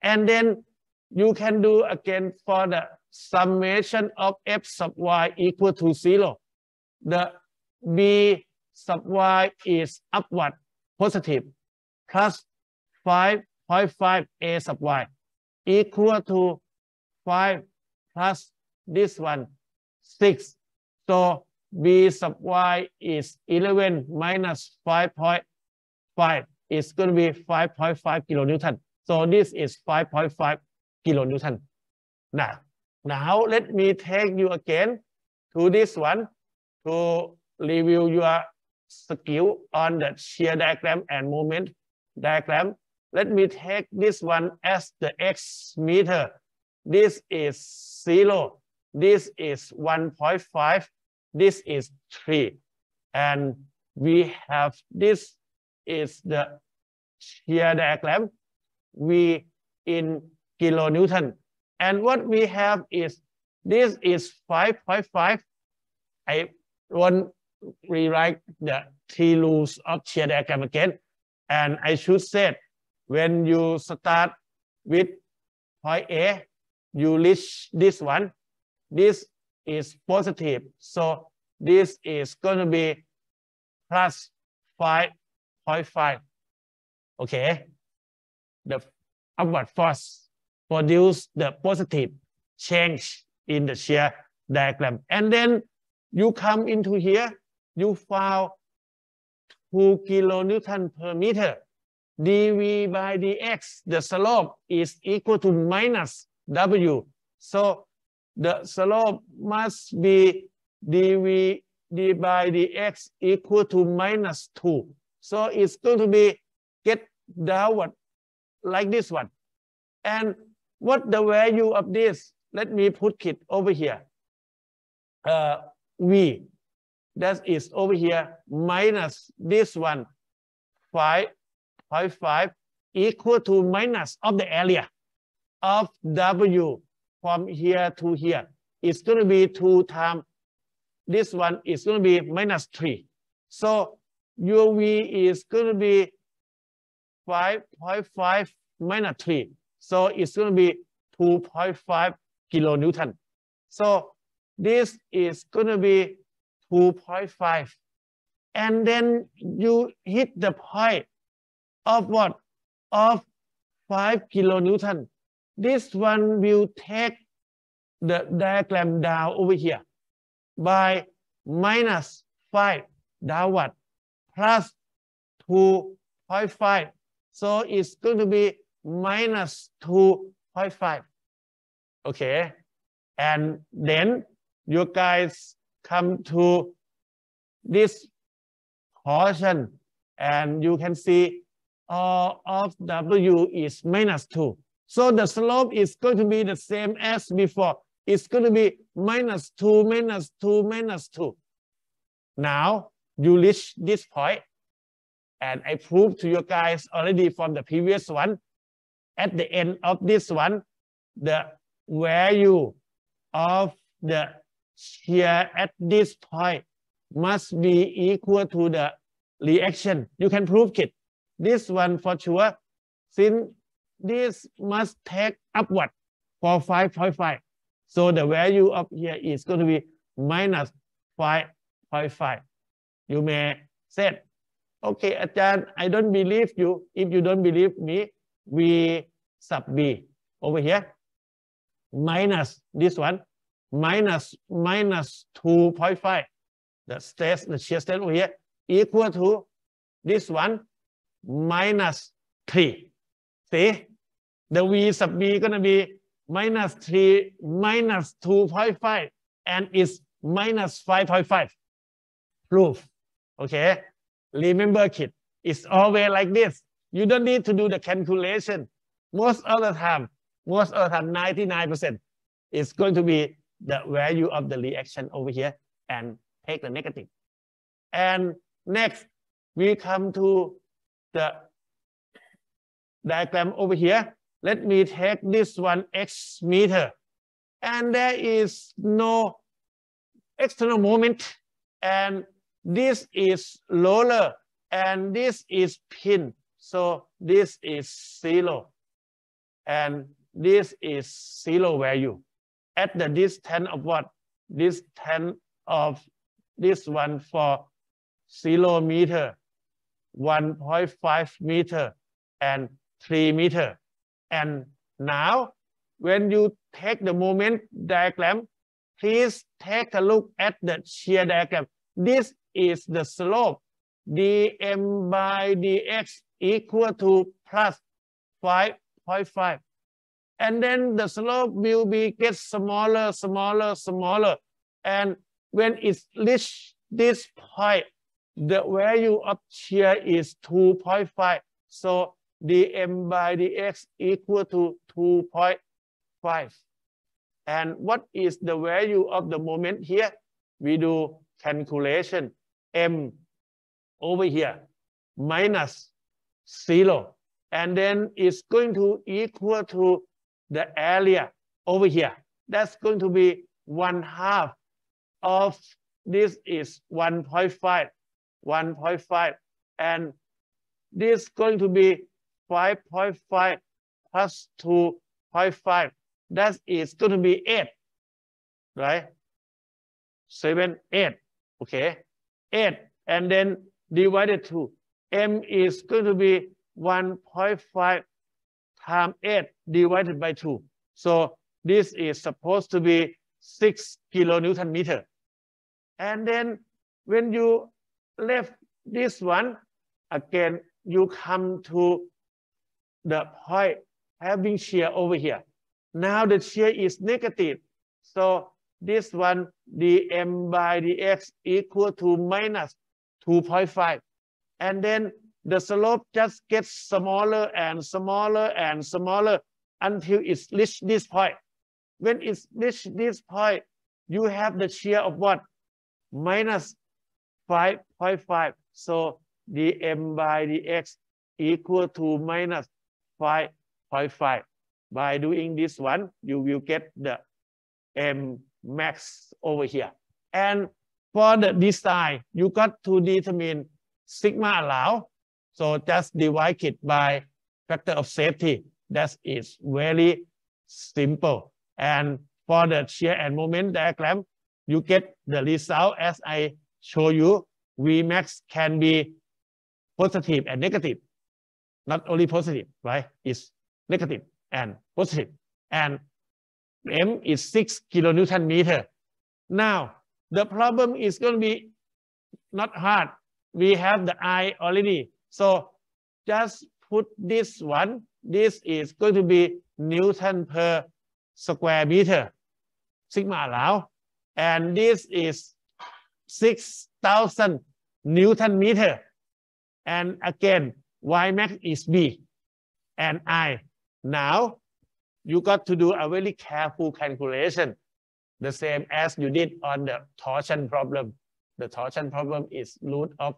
And then you can do again for the summation of f sub y equal to 0. The b sub y is upward positive plus 5.5 a sub y equal to 5 plus this one 6. So b sub y is 11 minus 5.5 It's going to be 5.5 kilonewton. So this is 5.5 kilonewton. Now, now let me take you again to this one to review your skill on the shear diagram and moment diagram. Let me take this one as the x meter. This is zero. This is 1.5. This is three. And we have this is the shear diagram. We in kilonewton. And what we have is, this is 5.5. I won't rewrite the three rules of shear diagram again. And I should say, when you start with point A, you reach this one. This is positive. So this is going to be plus 5.5. Okay. The upward force produce the positive change in the shear diagram. And then you come into here, you found 2 kilonewton per meter. Dv by dx, the slope is equal to minus w. So the slope must be dv d by dx equal to minus 2. So it's going to be get downward like this one. And what the value of this? Let me put it over here. Uh, V, that is over here, minus this one, 5.5 equal to minus of the area of W from here to here. It's going to be 2 times, this one is going to be minus 3. So your V is going to be 5.5 minus 3. So it's going to be 2.5 kilonewton. So this is going to be 2.5. And then you hit the point of what? Of 5 kilonewton. This one will take the diagram down over here by minus 5 downward plus 2.5. So it's going to be minus 2.5. Okay. And then you guys come to this portion and you can see of W is minus 2. So the slope is going to be the same as before. It's going to be minus 2, minus 2, minus 2. Now you reach this point, and I proved to you guys already from the previous one. At the end of this one, the value of the shear at this point must be equal to the reaction. You can prove it. This one for sure, since this must take upward for 5.5. So the value of here is going to be minus 5.5. You may say, okay, Ajahn, I don't believe you. If you don't believe me, we sub B over here, minus this one, minus minus 2.5. The stress, the shear stress over here, equal to this one, minus 3. See, the V sub B going to be minus 3 minus 2.5 and it's minus 5.5. Proof. Okay. Remember, kid, it's always like this. You don't need to do the calculation. Most of the time, most of the time, 99%, is going to be the value of the reaction over here and take the negative. And next, we come to the diagram over here. Let me take this one x meter. And there is no external moment. And this is roller and this is pin. So this is zero. And this is zero value. At the distance of what? Distance of this one for zero meter, 1.5 meter, and 3 meter. And now, when you take the moment diagram, please take a look at the shear diagram. This is the slope dm by dx equal to plus 5.5. And then the slope will be get smaller, smaller, smaller. And when it reach this point, the value of shear is 2.5. So dm by dx equal to 2.5. And what is the value of the moment here? We do calculation m over here minus 0. And then it's going to equal to the area over here. That's going to be one half of this is 1.5, 1.5. And this is going to be 5.5 plus 2.5. That is going to be 8, right? 7, 8, okay? 8, and then divided to m is going to be 1.5 times 8 divided by 2. So this is supposed to be 6 kilonewton meter. And then when you left this one, again, you come to the point having shear over here. Now the shear is negative. So this one, dm by dx equal to minus 2.5. And then the slope just gets smaller and smaller and smaller until it's reached this point. When it's reached this point, you have the shear of what? Minus 5.5. So dm by dx equal to minus 5.5. By doing this one, you will get the m max over here. And for the design, you got to determine sigma allow. So just divide it by factor of safety. That is very simple. And for the shear and moment diagram, you get the result as I show you. Vmax can be positive and negative. Not only positive, right? It's negative and positive. And M is 6 kilonewton meter. Now, the problem is going to be not hard. We have the I already. So just put this one. This is going to be Newton per square meter, sigma allow. And this is 6,000 Newton meter. And again, Y max is B and I. Now, you got to do a very careful calculation, the same as you did on the torsion problem. The torsion problem is root of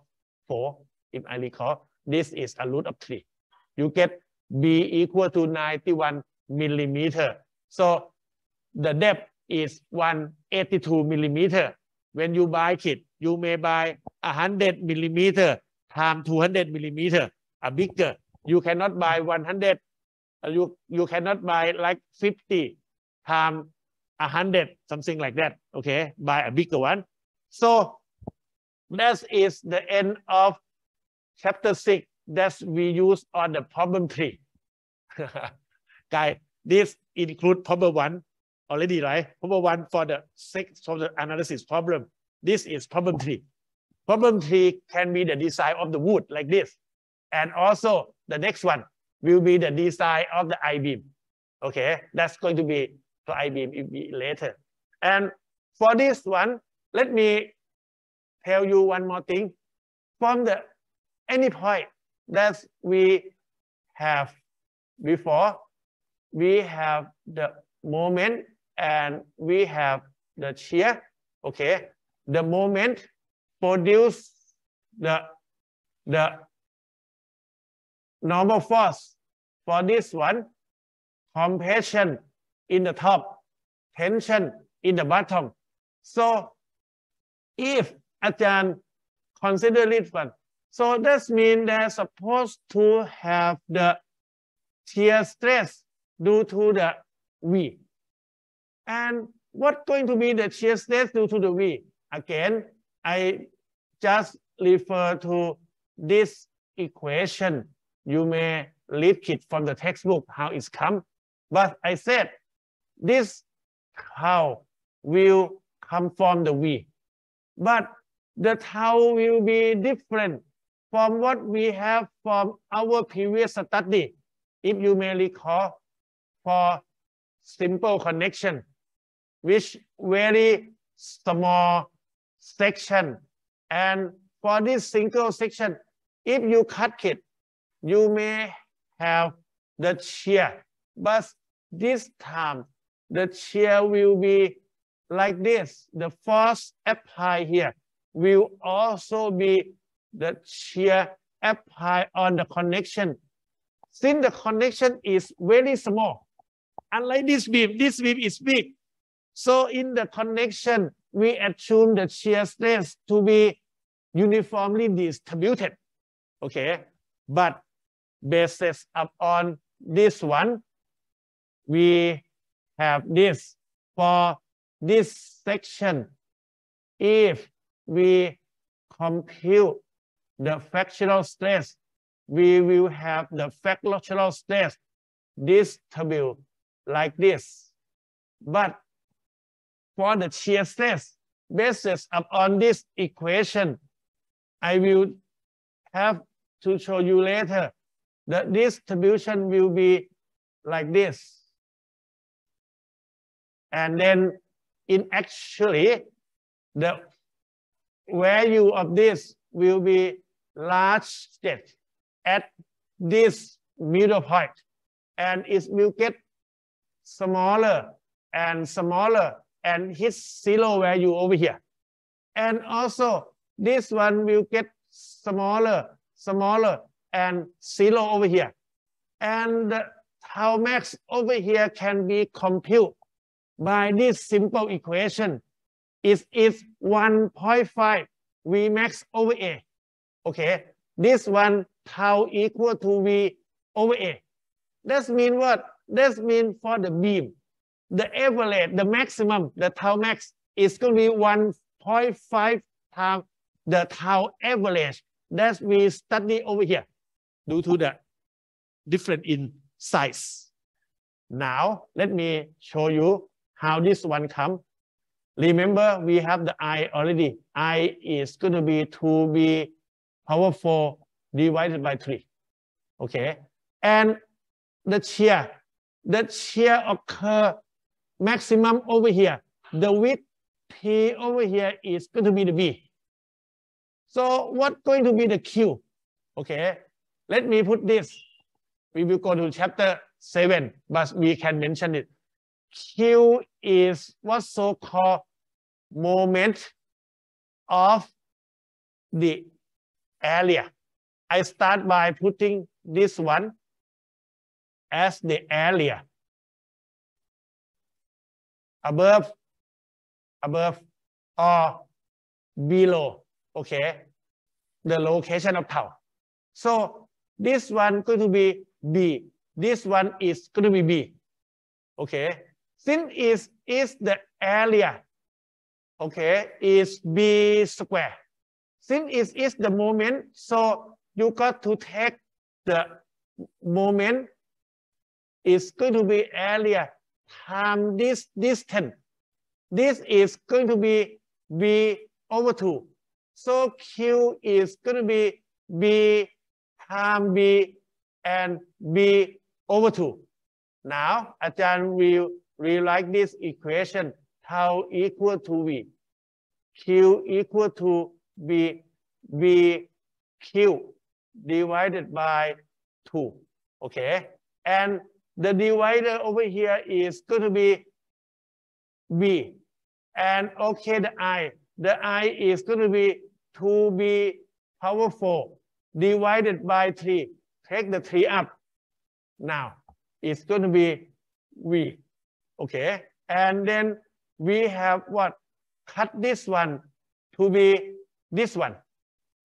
4, if I recall. This is a root of 3. You get B equal to 91 millimeter. So the depth is 182 millimeter. When you buy kit, you may buy 100 millimeter times 200 millimeter, a bigger. You cannot buy 100. You, you cannot buy like 50 times 100, something like that. Okay, buy a bigger one. So that is the end of chapter 6 that we use on the problem 3. Guys, this include problem 1 already, right? Problem 1 for the six for the analysis problem. This is problem 3. Problem 3 can be the design of the wood like this. And also the next one will be the design of the I-beam. Okay, that's going to be for I-beam later. And for this one, let me tell you one more thing. From the any point that we have before, we have the moment and we have the shear. Okay, the moment produce the the normal force for this one, compression in the top, tension in the bottom. So if Ajahn consider this one, so that means they're supposed to have the shear stress due to the V. And what going to be the shear stress due to the V? Again, I just refer to this equation you may read it from the textbook how it's come. But I said this how will come from the V. But the how will be different from what we have from our previous study. If you may recall, for simple connection, which very small section. And for this single section, if you cut it, you may have the shear, but this time the shear will be like this. The force applied here will also be the shear applied on the connection. Since the connection is very small, unlike this beam, this beam is big. So in the connection, we assume the shear stress to be uniformly distributed. Okay, but basis upon this one, we have this for this section. If we compute the flexural stress, we will have the flexural stress distribute like this. But for the shear stress, basis upon this equation, I will have to show you later the distribution will be like this. And then in actually, the value of this will be large state at this middle height, and it will get smaller and smaller and hit zero value over here. And also this one will get smaller, smaller and zero over here. And tau max over here can be computed by this simple equation. It is 1.5 V max over A. Okay, this one tau equal to V over A. That means what? That means for the beam, the average, the maximum, the tau max is going to be 1.5 times the tau average that we study over here due to the different in size. Now, let me show you how this one come. Remember, we have the I already. I is going to be 2b power 4 divided by 3. Okay. And the shear, the shear occur maximum over here. The width P over here is going to be the B. So what going to be the Q? Okay, let me put this. We will go to chapter 7, but we can mention it. Q is what so-called moment of the area. I start by putting this one as the area above, above or below, okay, the location of tau. So this one going to be B. This one is going to be B. Okay. Since is is the area, okay, is B square. Since is is the moment, so you got to take the moment is going to be area times this distance. This is going to be B over 2. So Q is going to be B times B and B over 2. Now, Ajahn will rewrite this equation tau equal to V. Q equal to B, B Q divided by 2. Okay? And the divider over here is going to be B. And okay, the I, the I is going to be 2B power 4 divided by 3. Take the 3 up. Now, it's going to be V. Okay, and then we have what? Cut this one to be this one.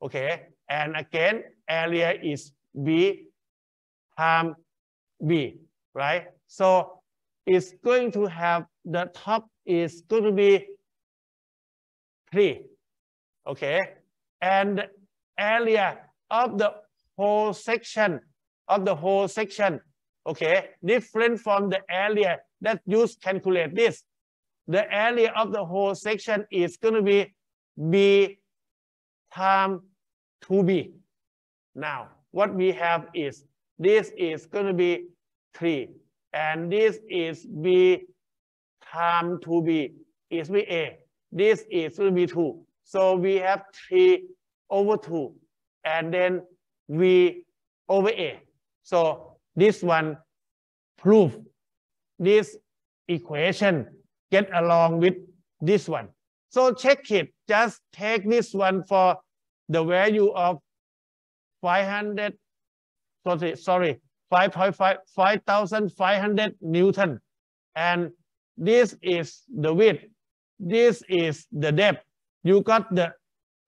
Okay, and again, area is B times B right? So it's going to have the top is going to be three, okay? And the area of the whole section of the whole section, okay, different from the area that you calculate this. The area of the whole section is going to be B times 2B. Now, what we have is, this is going to be 3. And this is B time 2B is B A. This is B 2. So we have 3 over 2 and then V over A. So this one prove this equation get along with this one. So check it. Just take this one for the value of 500, sorry, sorry 5,500 Newton. And this is the width. This is the depth. You got the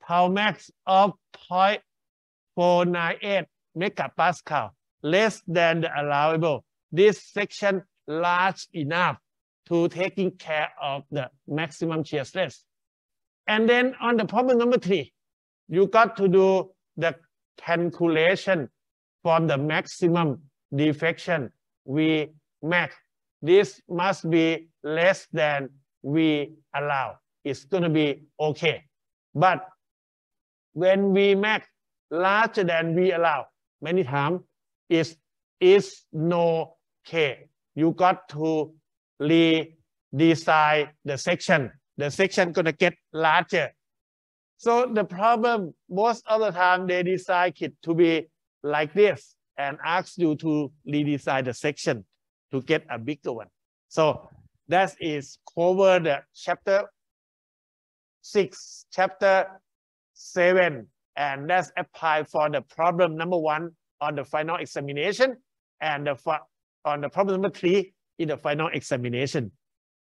tau max of 0.498 megapascal, less than the allowable. This section large enough to taking care of the maximum shear stress. And then on the problem number three, you got to do the calculation from the maximum deflection we max. This must be less than we allow. It's going to be okay. But when we max larger than we allow, many times is is no K. You got to redesign the section. The section gonna get larger. So the problem most of the time they design it to be like this and ask you to redesign the section to get a bigger one. So that is cover the chapter six, chapter seven, and that's applied for the problem number one on the final examination and the, on the problem number three in the final examination.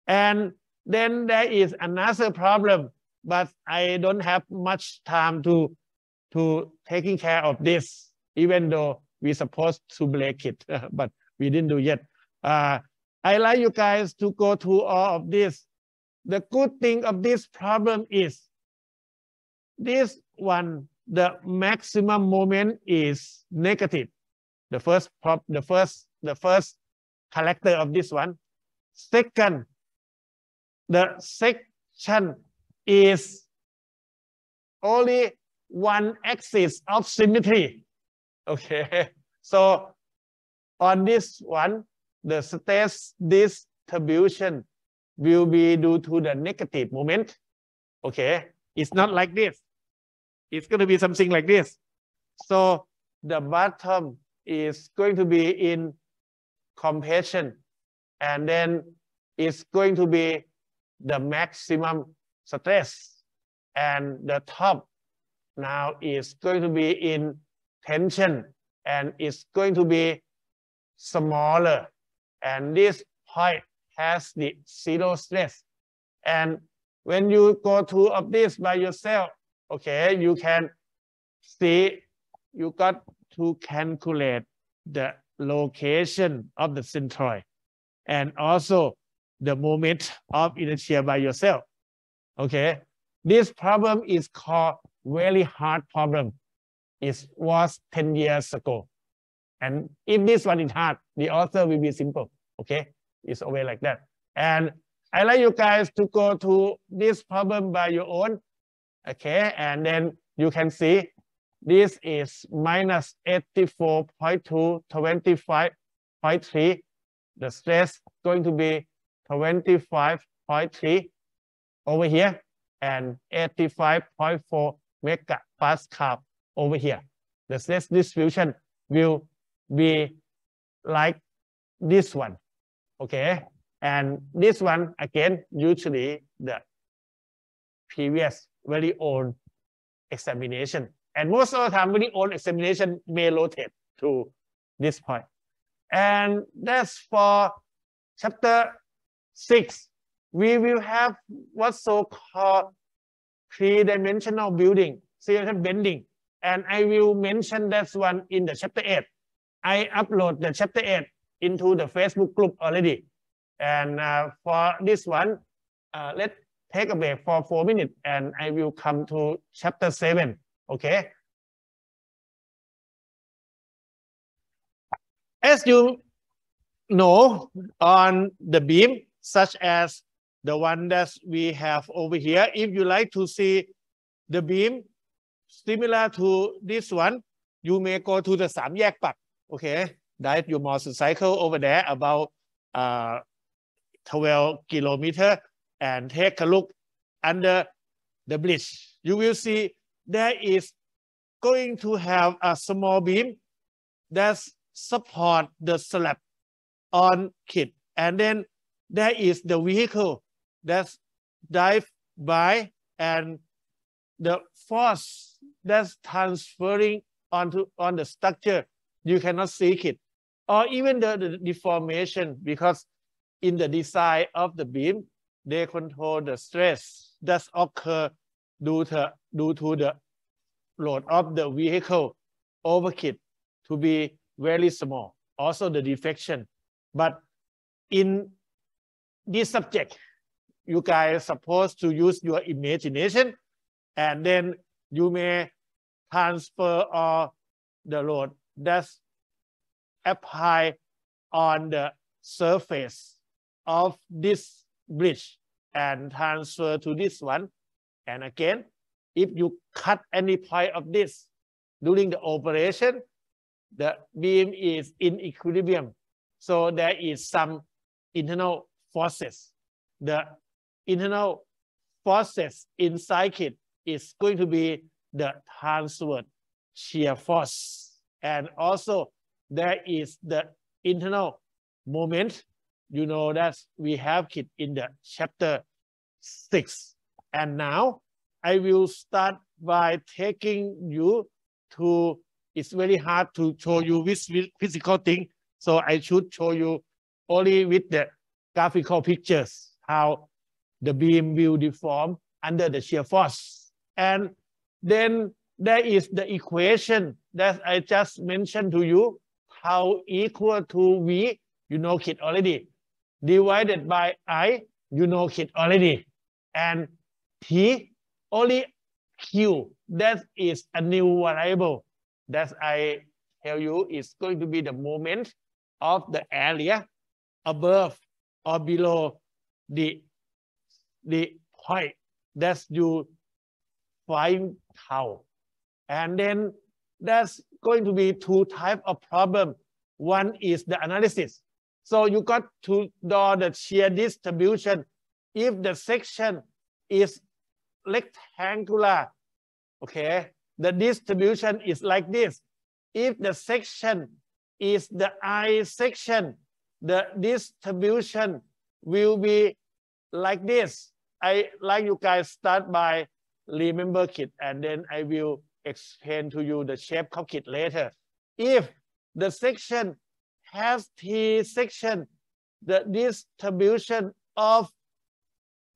And then there is another problem, but I don't have much time to, to taking care of this, even though we supposed to break it, but we didn't do yet. Uh, I like you guys to go through all of this. The good thing of this problem is this one, the maximum moment is negative. The first prop, the first, the first character of this one. Second, the sec action is only one axis of symmetry. Okay, so on this one, the stress distribution will be due to the negative moment. Okay, it's not like this. It's going to be something like this. So the bottom is going to be in compression and then it's going to be the maximum stress and the top now is going to be in tension and it's going to be smaller and this point has the zero stress and when you go through of this by yourself okay you can see you got to calculate the location of the centroid and also the moment of inertia by yourself. Okay, this problem is called very hard problem. It was 10 years ago. And if this one is hard, the author will be simple. Okay, it's always like that. And I like you guys to go to this problem by your own. Okay, and then you can see this is minus 84.2, 25.3. The stress going to be 25.3 over here and 85.4 megapascal over here. The stress distribution will be like this one, okay? And this one, again, usually the previous very old examination and most of the time, the old examination may rotate to this point. And that's for chapter six. We will have what's so-called three-dimensional building, three bending. And I will mention that one in the chapter eight. I upload the chapter eight into the Facebook group already. And uh, for this one, uh, let's take a break for four minutes and I will come to chapter seven. Okay. As you know, on the beam, such as the one that we have over here, if you like to see the beam similar to this one, you may go to the Samyak Park, Okay, that your motorcycle over there about uh, 12 kilometers and take a look under the bridge. You will see there is going to have a small beam that support the slab on kit. And then there is the vehicle that's dive by and the force that's transferring onto on the structure, you cannot see it. Or even the, the deformation because in the design of the beam, they control the stress that occur due to, due to the load of the vehicle over kit to be very small. Also the deflection. But in this subject, you guys supposed to use your imagination and then you may transfer all the load that's applied on the surface of this bridge and transfer to this one. And again, if you cut any point of this during the operation, the beam is in equilibrium. So there is some internal forces. The internal forces inside it is going to be the transverse shear force. And also there is the internal moment. You know that we have it in the chapter six. And now I will start by taking you to it's very hard to show you with, physical thing. So I should show you only with the graphical pictures, how the beam will deform under the shear force. And then there is the equation that I just mentioned to you, how equal to V, you know it already, divided by I, you know it already. And T, only Q, that is a new variable that I tell you is going to be the moment of the area above or below the, the point that you find out. And then there's going to be two type of problem. One is the analysis. So you got to draw the shear distribution. If the section is rectangular, okay, the distribution is like this. If the section is the I section, the distribution will be like this. I like you guys start by remember kit and then I will explain to you the shape of kit later. If the section has T section, the distribution of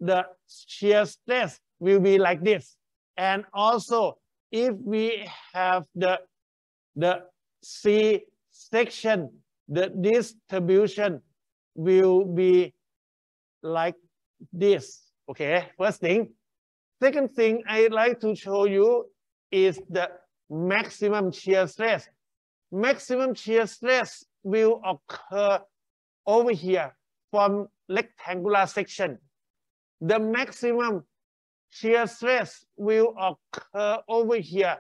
the shear stress will be like this. And also, if we have the, the C section, the distribution will be like this. Okay, first thing. Second thing I'd like to show you is the maximum shear stress. Maximum shear stress will occur over here from rectangular section. The maximum shear stress will occur over here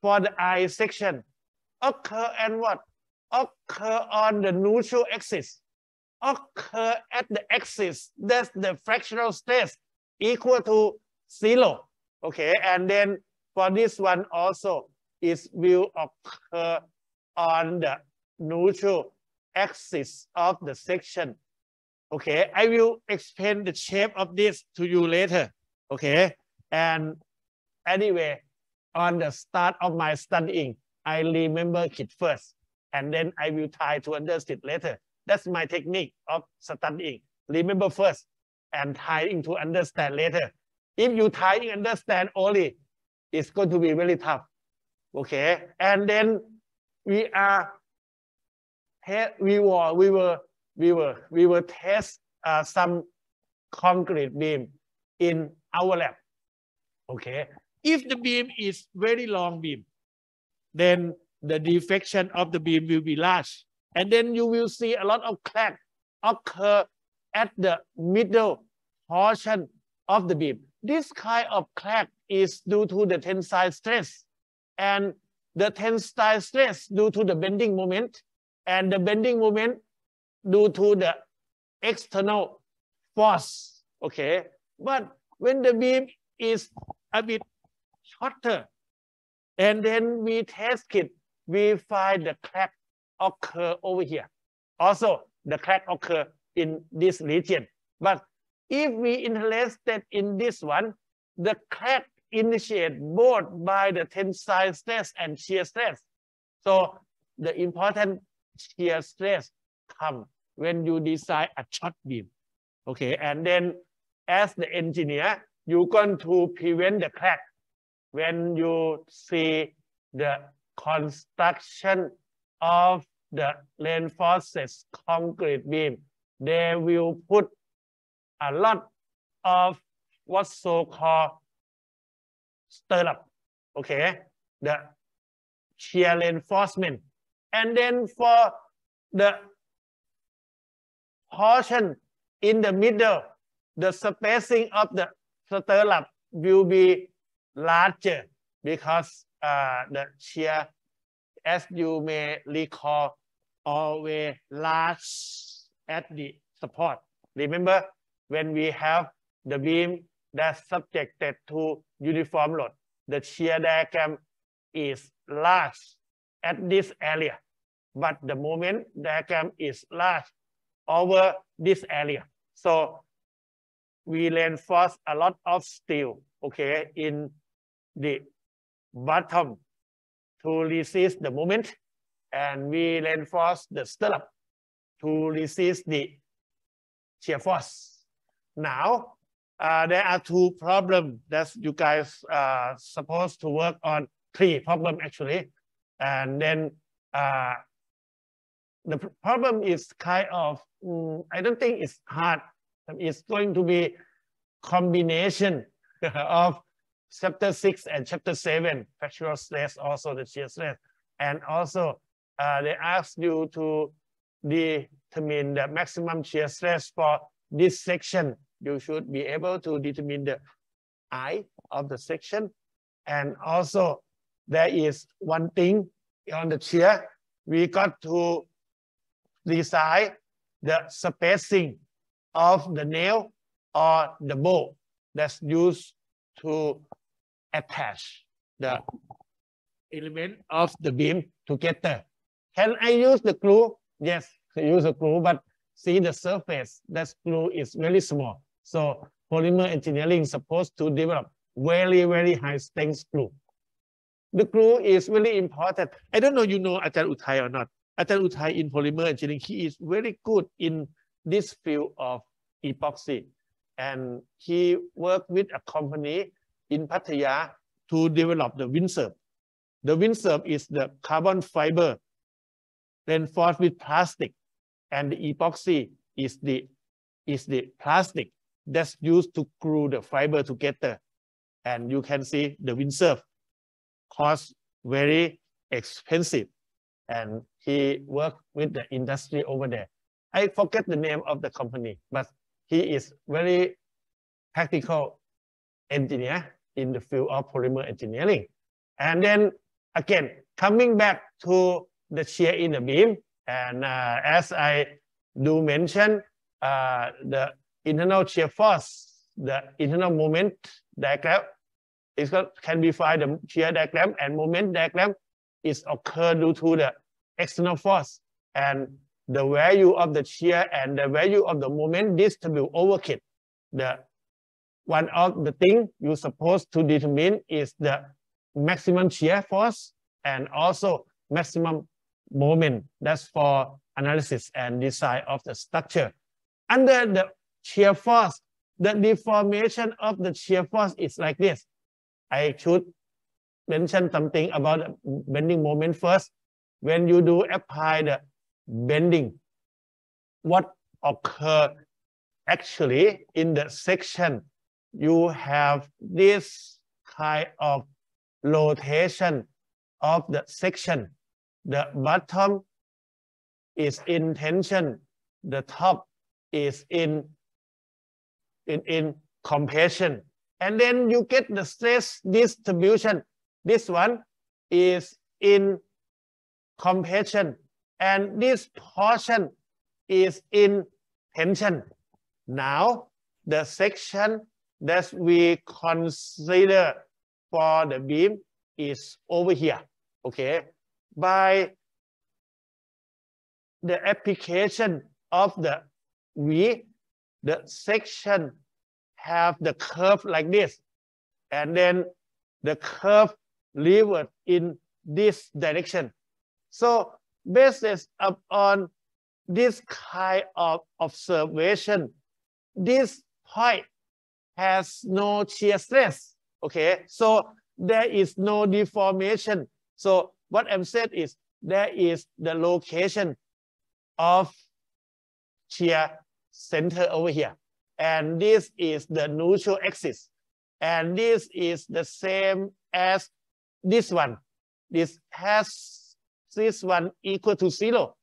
for the I section. Occur and what? Occur on the neutral axis. Occur at the axis. That's the flexural stress equal to zero. Okay, and then for this one also, it will occur on the neutral axis of the section. Okay, I will explain the shape of this to you later. Okay, and anyway, on the start of my studying, I remember it first, and then I will try to understand it later. That's my technique of studying. Remember first, and trying to understand later. If you try to understand only, it's going to be very tough. Okay, and then we are we were we were we were we will test uh, some concrete beam in our lab. Okay, if the beam is very long beam, then the deflection of the beam will be large, and then you will see a lot of crack occur at the middle portion of the beam. This kind of crack is due to the tensile stress, and the tensile stress due to the bending moment and the bending moment due to the external force. Okay, but when the beam is a bit shorter, and then we test it, we find the crack occur over here. Also, the crack occur in this region. But if we interested in this one, the crack initiate both by the tensile stress and shear stress. So the important shear stress come when you design a short beam. Okay, and then as the engineer, you're going to prevent the crack when you see the construction of the reinforced concrete beam. They will put a lot of what's so-called stirrup, okay, the shear reinforcement and then for the portion in the middle, the spacing of the stirrup will be larger because uh, the shear, as you may recall, always large at the support. Remember when we have the beam that's subjected to uniform load, the shear diagram is large at this area, but the moment diagram is large over this area. So we reinforce a lot of steel, okay, in the bottom to resist the moment, and we reinforce the stirrup to resist the shear force. Now, uh, there are two problems that you guys are supposed to work on, three problems actually. And then uh, the problem is kind of, um, I don't think it's hard. It's going to be combination of chapter six and chapter seven, flexural stress, also the shear stress. And also uh, they ask you to determine the maximum shear stress for this section you should be able to determine the eye of the section. And also there is one thing on the chair, we got to decide the spacing of the nail or the bolt that's used to attach the element of the beam together. Can I use the glue? Yes, use the glue, but see the surface, that glue is very small. So polymer engineering is supposed to develop very, very high strength glue. The glue is really important. I don't know you know Ajahn Uthai or not. Ajahn Uthai in polymer engineering, he is very good in this field of epoxy. And he worked with a company in Pattaya to develop the windsurf. The windsurf is the carbon fiber reinforced with plastic. And the epoxy is the, is the plastic that's used to glue the fiber together. And you can see the windsurf cost very expensive. And he worked with the industry over there. I forget the name of the company, but he is very practical engineer in the field of polymer engineering. And then again, coming back to the shear in the beam, and uh, as I do mention, uh, the internal shear force, the internal moment diagram it can be find the shear diagram and moment diagram is occur due to the external force and the value of the shear and the value of the moment distribute over kit. The one of the thing you're supposed to determine is the maximum shear force and also maximum moment. That's for analysis and design of the structure. Under the shear force, the deformation of the shear force is like this. I should mention something about bending moment first. When you do apply the bending, what occur actually in the section, you have this kind of rotation of the section. The bottom is in tension, the top is in, in, in compression. And then you get the stress distribution. This one is in compression. And this portion is in tension. Now, the section that we consider for the beam is over here. Okay. By the application of the V, the section have the curve like this. And then the curve levered in this direction. So based upon this kind of observation, this point has no shear stress. Okay, so there is no deformation. So what I'm saying is there is the location of shear center over here. And this is the neutral axis. And this is the same as this one. This has this one equal to zero.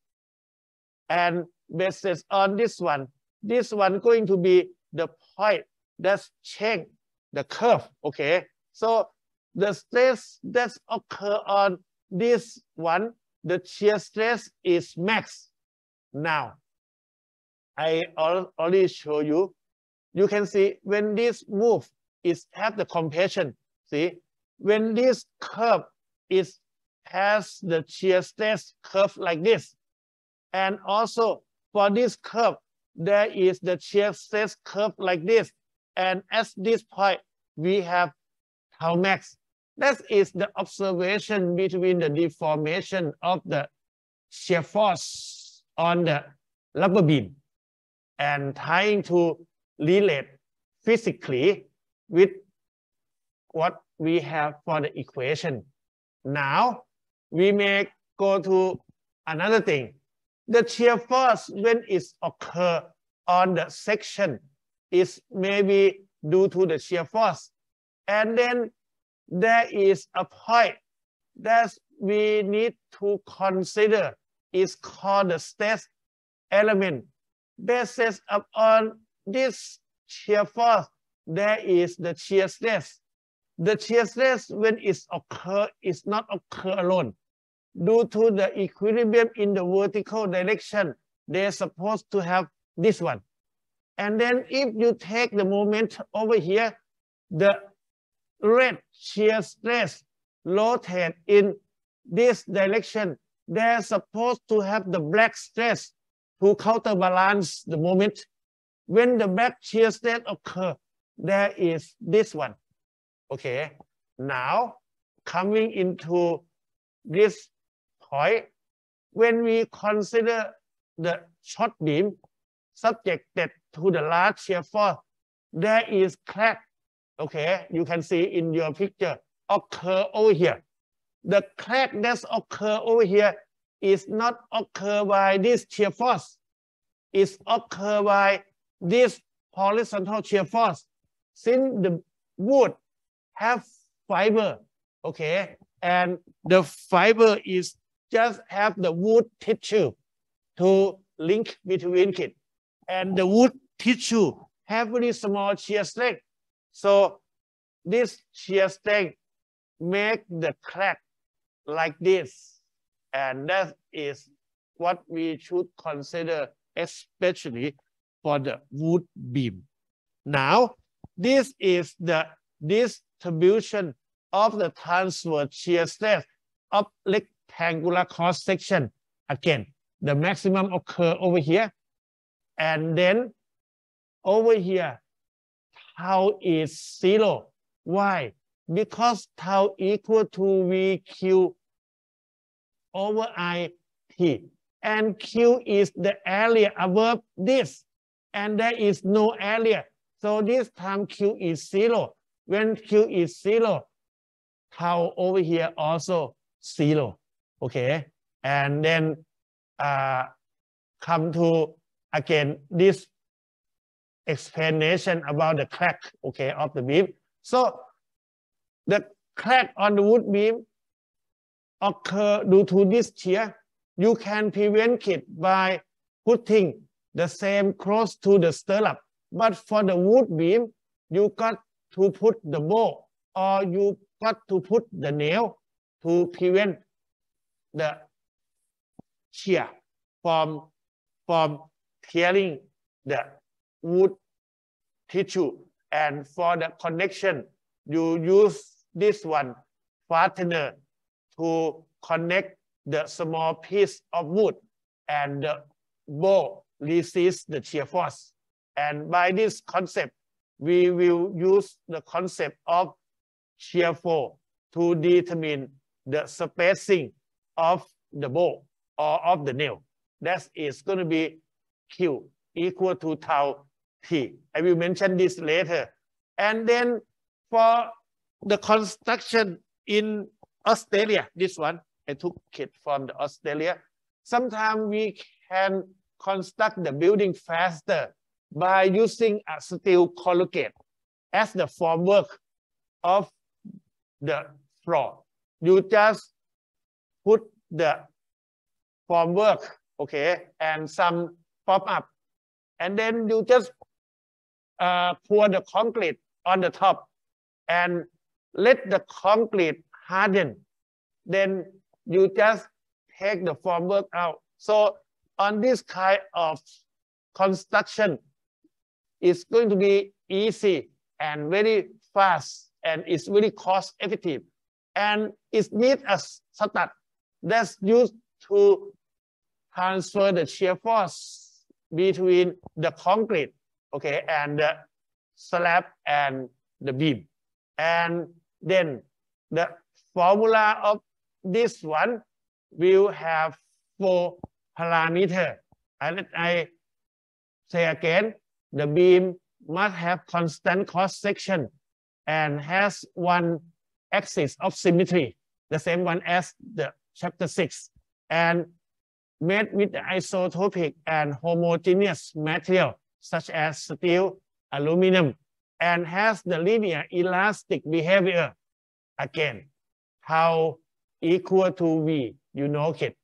And based on this one, this one going to be the point that's change the curve, okay? So the stress that occur on this one, the shear stress is max. Now, I already show you, you can see when this move is have the compression, see? When this curve is has the shear stress curve like this. And also for this curve, there is the shear stress curve like this. And at this point, we have tau max. That is the observation between the deformation of the shear force on the rubber beam and trying to relate physically with what we have for the equation. Now, we may go to another thing. The shear force when it occur on the section is maybe due to the shear force. And then there is a point that we need to consider is called the stress element. Based upon this shear force, there is the shear stress. The shear stress, when it's occur, is not occur alone. Due to the equilibrium in the vertical direction, they're supposed to have this one. And then if you take the moment over here, the red shear stress rotate in this direction. They're supposed to have the black stress to counterbalance the moment. When the back shear stress occur, there is this one. Okay, now coming into this point, when we consider the short beam subjected to the large shear force, there is crack. Okay, you can see in your picture occur over here. The crack that's occur over here is not occur by this shear force. It's occur by this horizontal shear force. Since the wood have fiber, okay, and the fiber is just have the wood tissue to link between it. And the wood tissue have very small shear strength. So this shear strength make the crack like this. And that is what we should consider, especially for the wood beam. Now, this is the distribution of the transverse shear stress of rectangular cross section. Again, the maximum occur over here. And then over here, tau is zero. Why? Because tau equal to VQ over IT. And Q is the area above this. And there is no area. So this time Q is zero. When Q is zero, tau over here also zero. Okay. And then uh, come to again this explanation about the crack okay of the beam so the crack on the wood beam occur due to this shear you can prevent it by putting the same close to the stirrup but for the wood beam you got to put the bow or you got to put the nail to prevent the shear from from tearing the wood tissue. And for the connection you use this one fastener to connect the small piece of wood and the bow resists the shear force and by this concept we will use the concept of shear force to determine the spacing of the bow or of the nail that is going to be Q equal to tau T. I will mention this later. And then for the construction in Australia, this one, I took it from the Australia. Sometimes we can construct the building faster by using a steel corrugate as the formwork of the floor. You just put the formwork, okay, and some pop up and then you just uh, pour the concrete on the top and let the concrete harden. Then you just take the formwork out. So on this kind of construction, it's going to be easy and very fast and it's really cost effective. And it needs a stud that's used to transfer the shear force between the concrete, okay, and the slab and the beam. And then the formula of this one will have four parameters. And I say again, the beam must have constant cross section and has one axis of symmetry, the same one as the chapter six. And made with isotropic and homogeneous material such as steel, aluminum, and has the linear elastic behavior. Again, tau equal to V, you know it.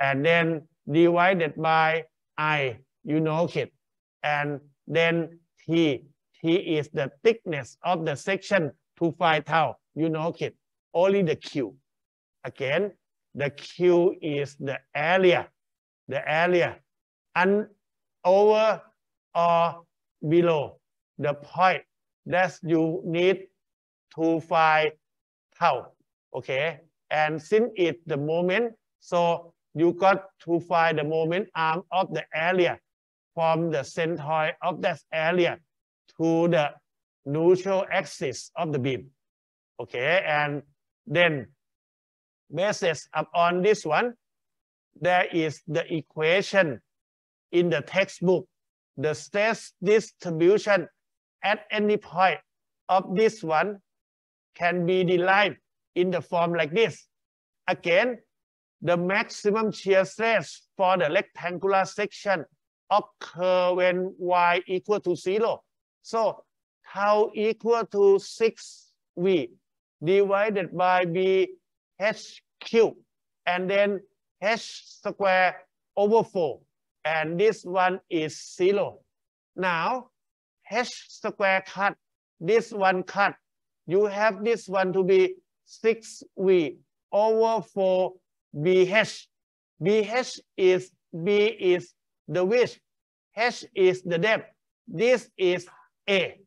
And then divided by I, you know it. And then T. T is the thickness of the section to find tau. You know it. Only the Q. Again, the Q is the area. The area. And over or below the point that you need to find tau. Okay. And since it's the moment, so you got to find the moment arm of the area from the centroid of that area to the neutral axis of the beam. Okay, and then based upon this one, there is the equation in the textbook, the stress distribution at any point of this one can be derived in the form like this. Again, the maximum shear stress for the rectangular section occur when y equal to zero. So tau equal to 6v divided by b h cube and then h square over 4 and this one is zero. Now h square cut, this one cut, you have this one to be 6v over 4 bh. bh is b is the width, h is the depth. This is a.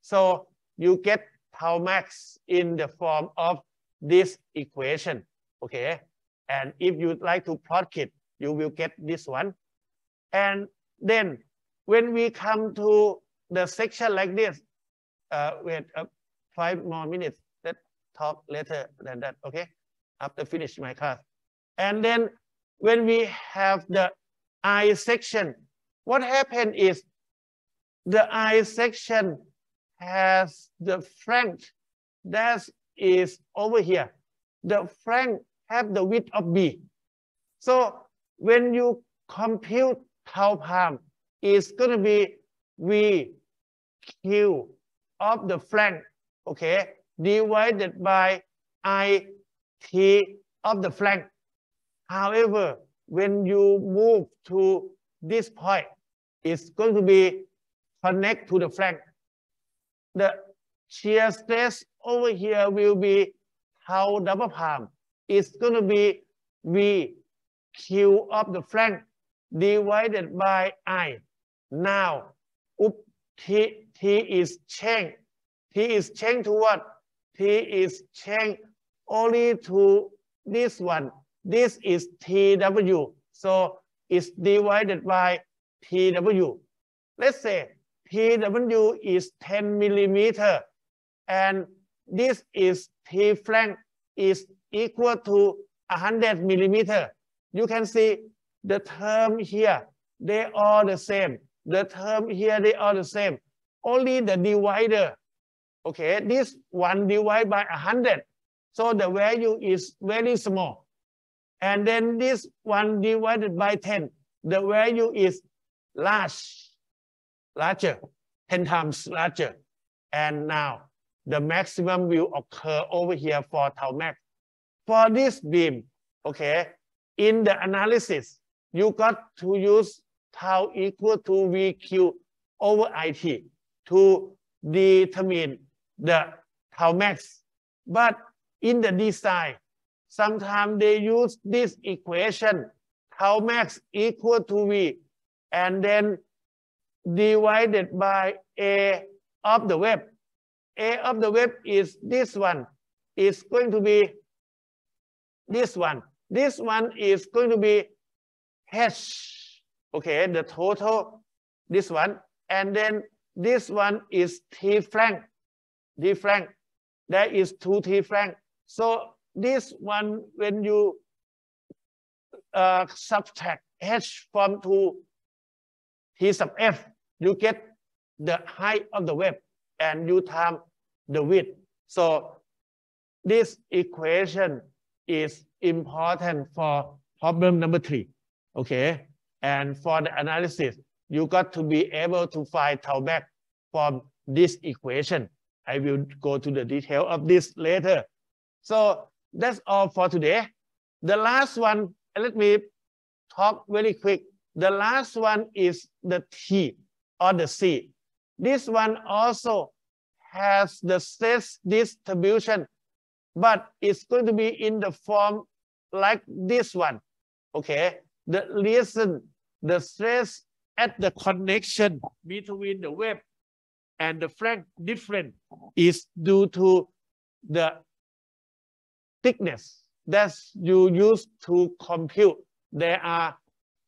So you get tau max in the form of this equation. Okay. And if you'd like to plot it, you will get this one. And then when we come to the section like this, uh, wait uh, five more minutes. Let's talk later than that. Okay. After finish my class. And then when we have the I section, what happened is the I section has the flank that is over here. The flank have the width of B. So when you compute tau palm, it's going to be V Q of the flank, okay, divided by I T of the flank. However, when you move to this point, it's going to be connect to the flank. The shear stress over here will be tau double palm. It's going to be V Q of the flank divided by I. Now, up, T, T is change. T is change to what? T is change only to this one. This is TW. So it's divided by TW. Let's say TW is 10 millimeter and this is T flank is equal to 100 millimeter. You can see the term here, they are the same. The term here, they are the same. Only the divider, okay, this one divided by 100. So the value is very small. And then this one divided by 10, the value is large, larger, 10 times larger. And now the maximum will occur over here for tau max. For this beam, okay, in the analysis, you got to use tau equal to VQ over IT to determine the tau max. But in the design, Sometimes they use this equation, tau max equal to V, and then divided by A of the web. A of the web is this one. Is going to be this one. This one is going to be H. Okay, the total, this one. And then this one is T flank. T flank. There is two T flank. So this one, when you uh, subtract h from 2 t sub f, you get the height of the web and you time the width. So this equation is important for problem number three. Okay. And for the analysis, you got to be able to find tau back from this equation. I will go to the detail of this later. So that's all for today. The last one, let me talk very quick. The last one is the T or the C. This one also has the stress distribution, but it's going to be in the form like this one. Okay, the reason the stress at the connection between the web and the flank different is due to the thickness that you use to compute. There are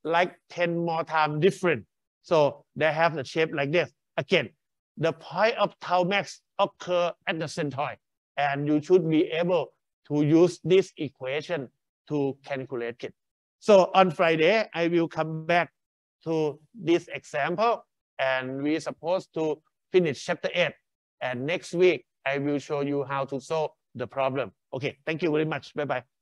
like 10 more times different. So they have the shape like this. Again, the point of tau max occur at the centroid, and you should be able to use this equation to calculate it. So on Friday, I will come back to this example, and we're supposed to finish chapter 8. And next week, I will show you how to solve the problem. Okay, thank you very much. Bye-bye.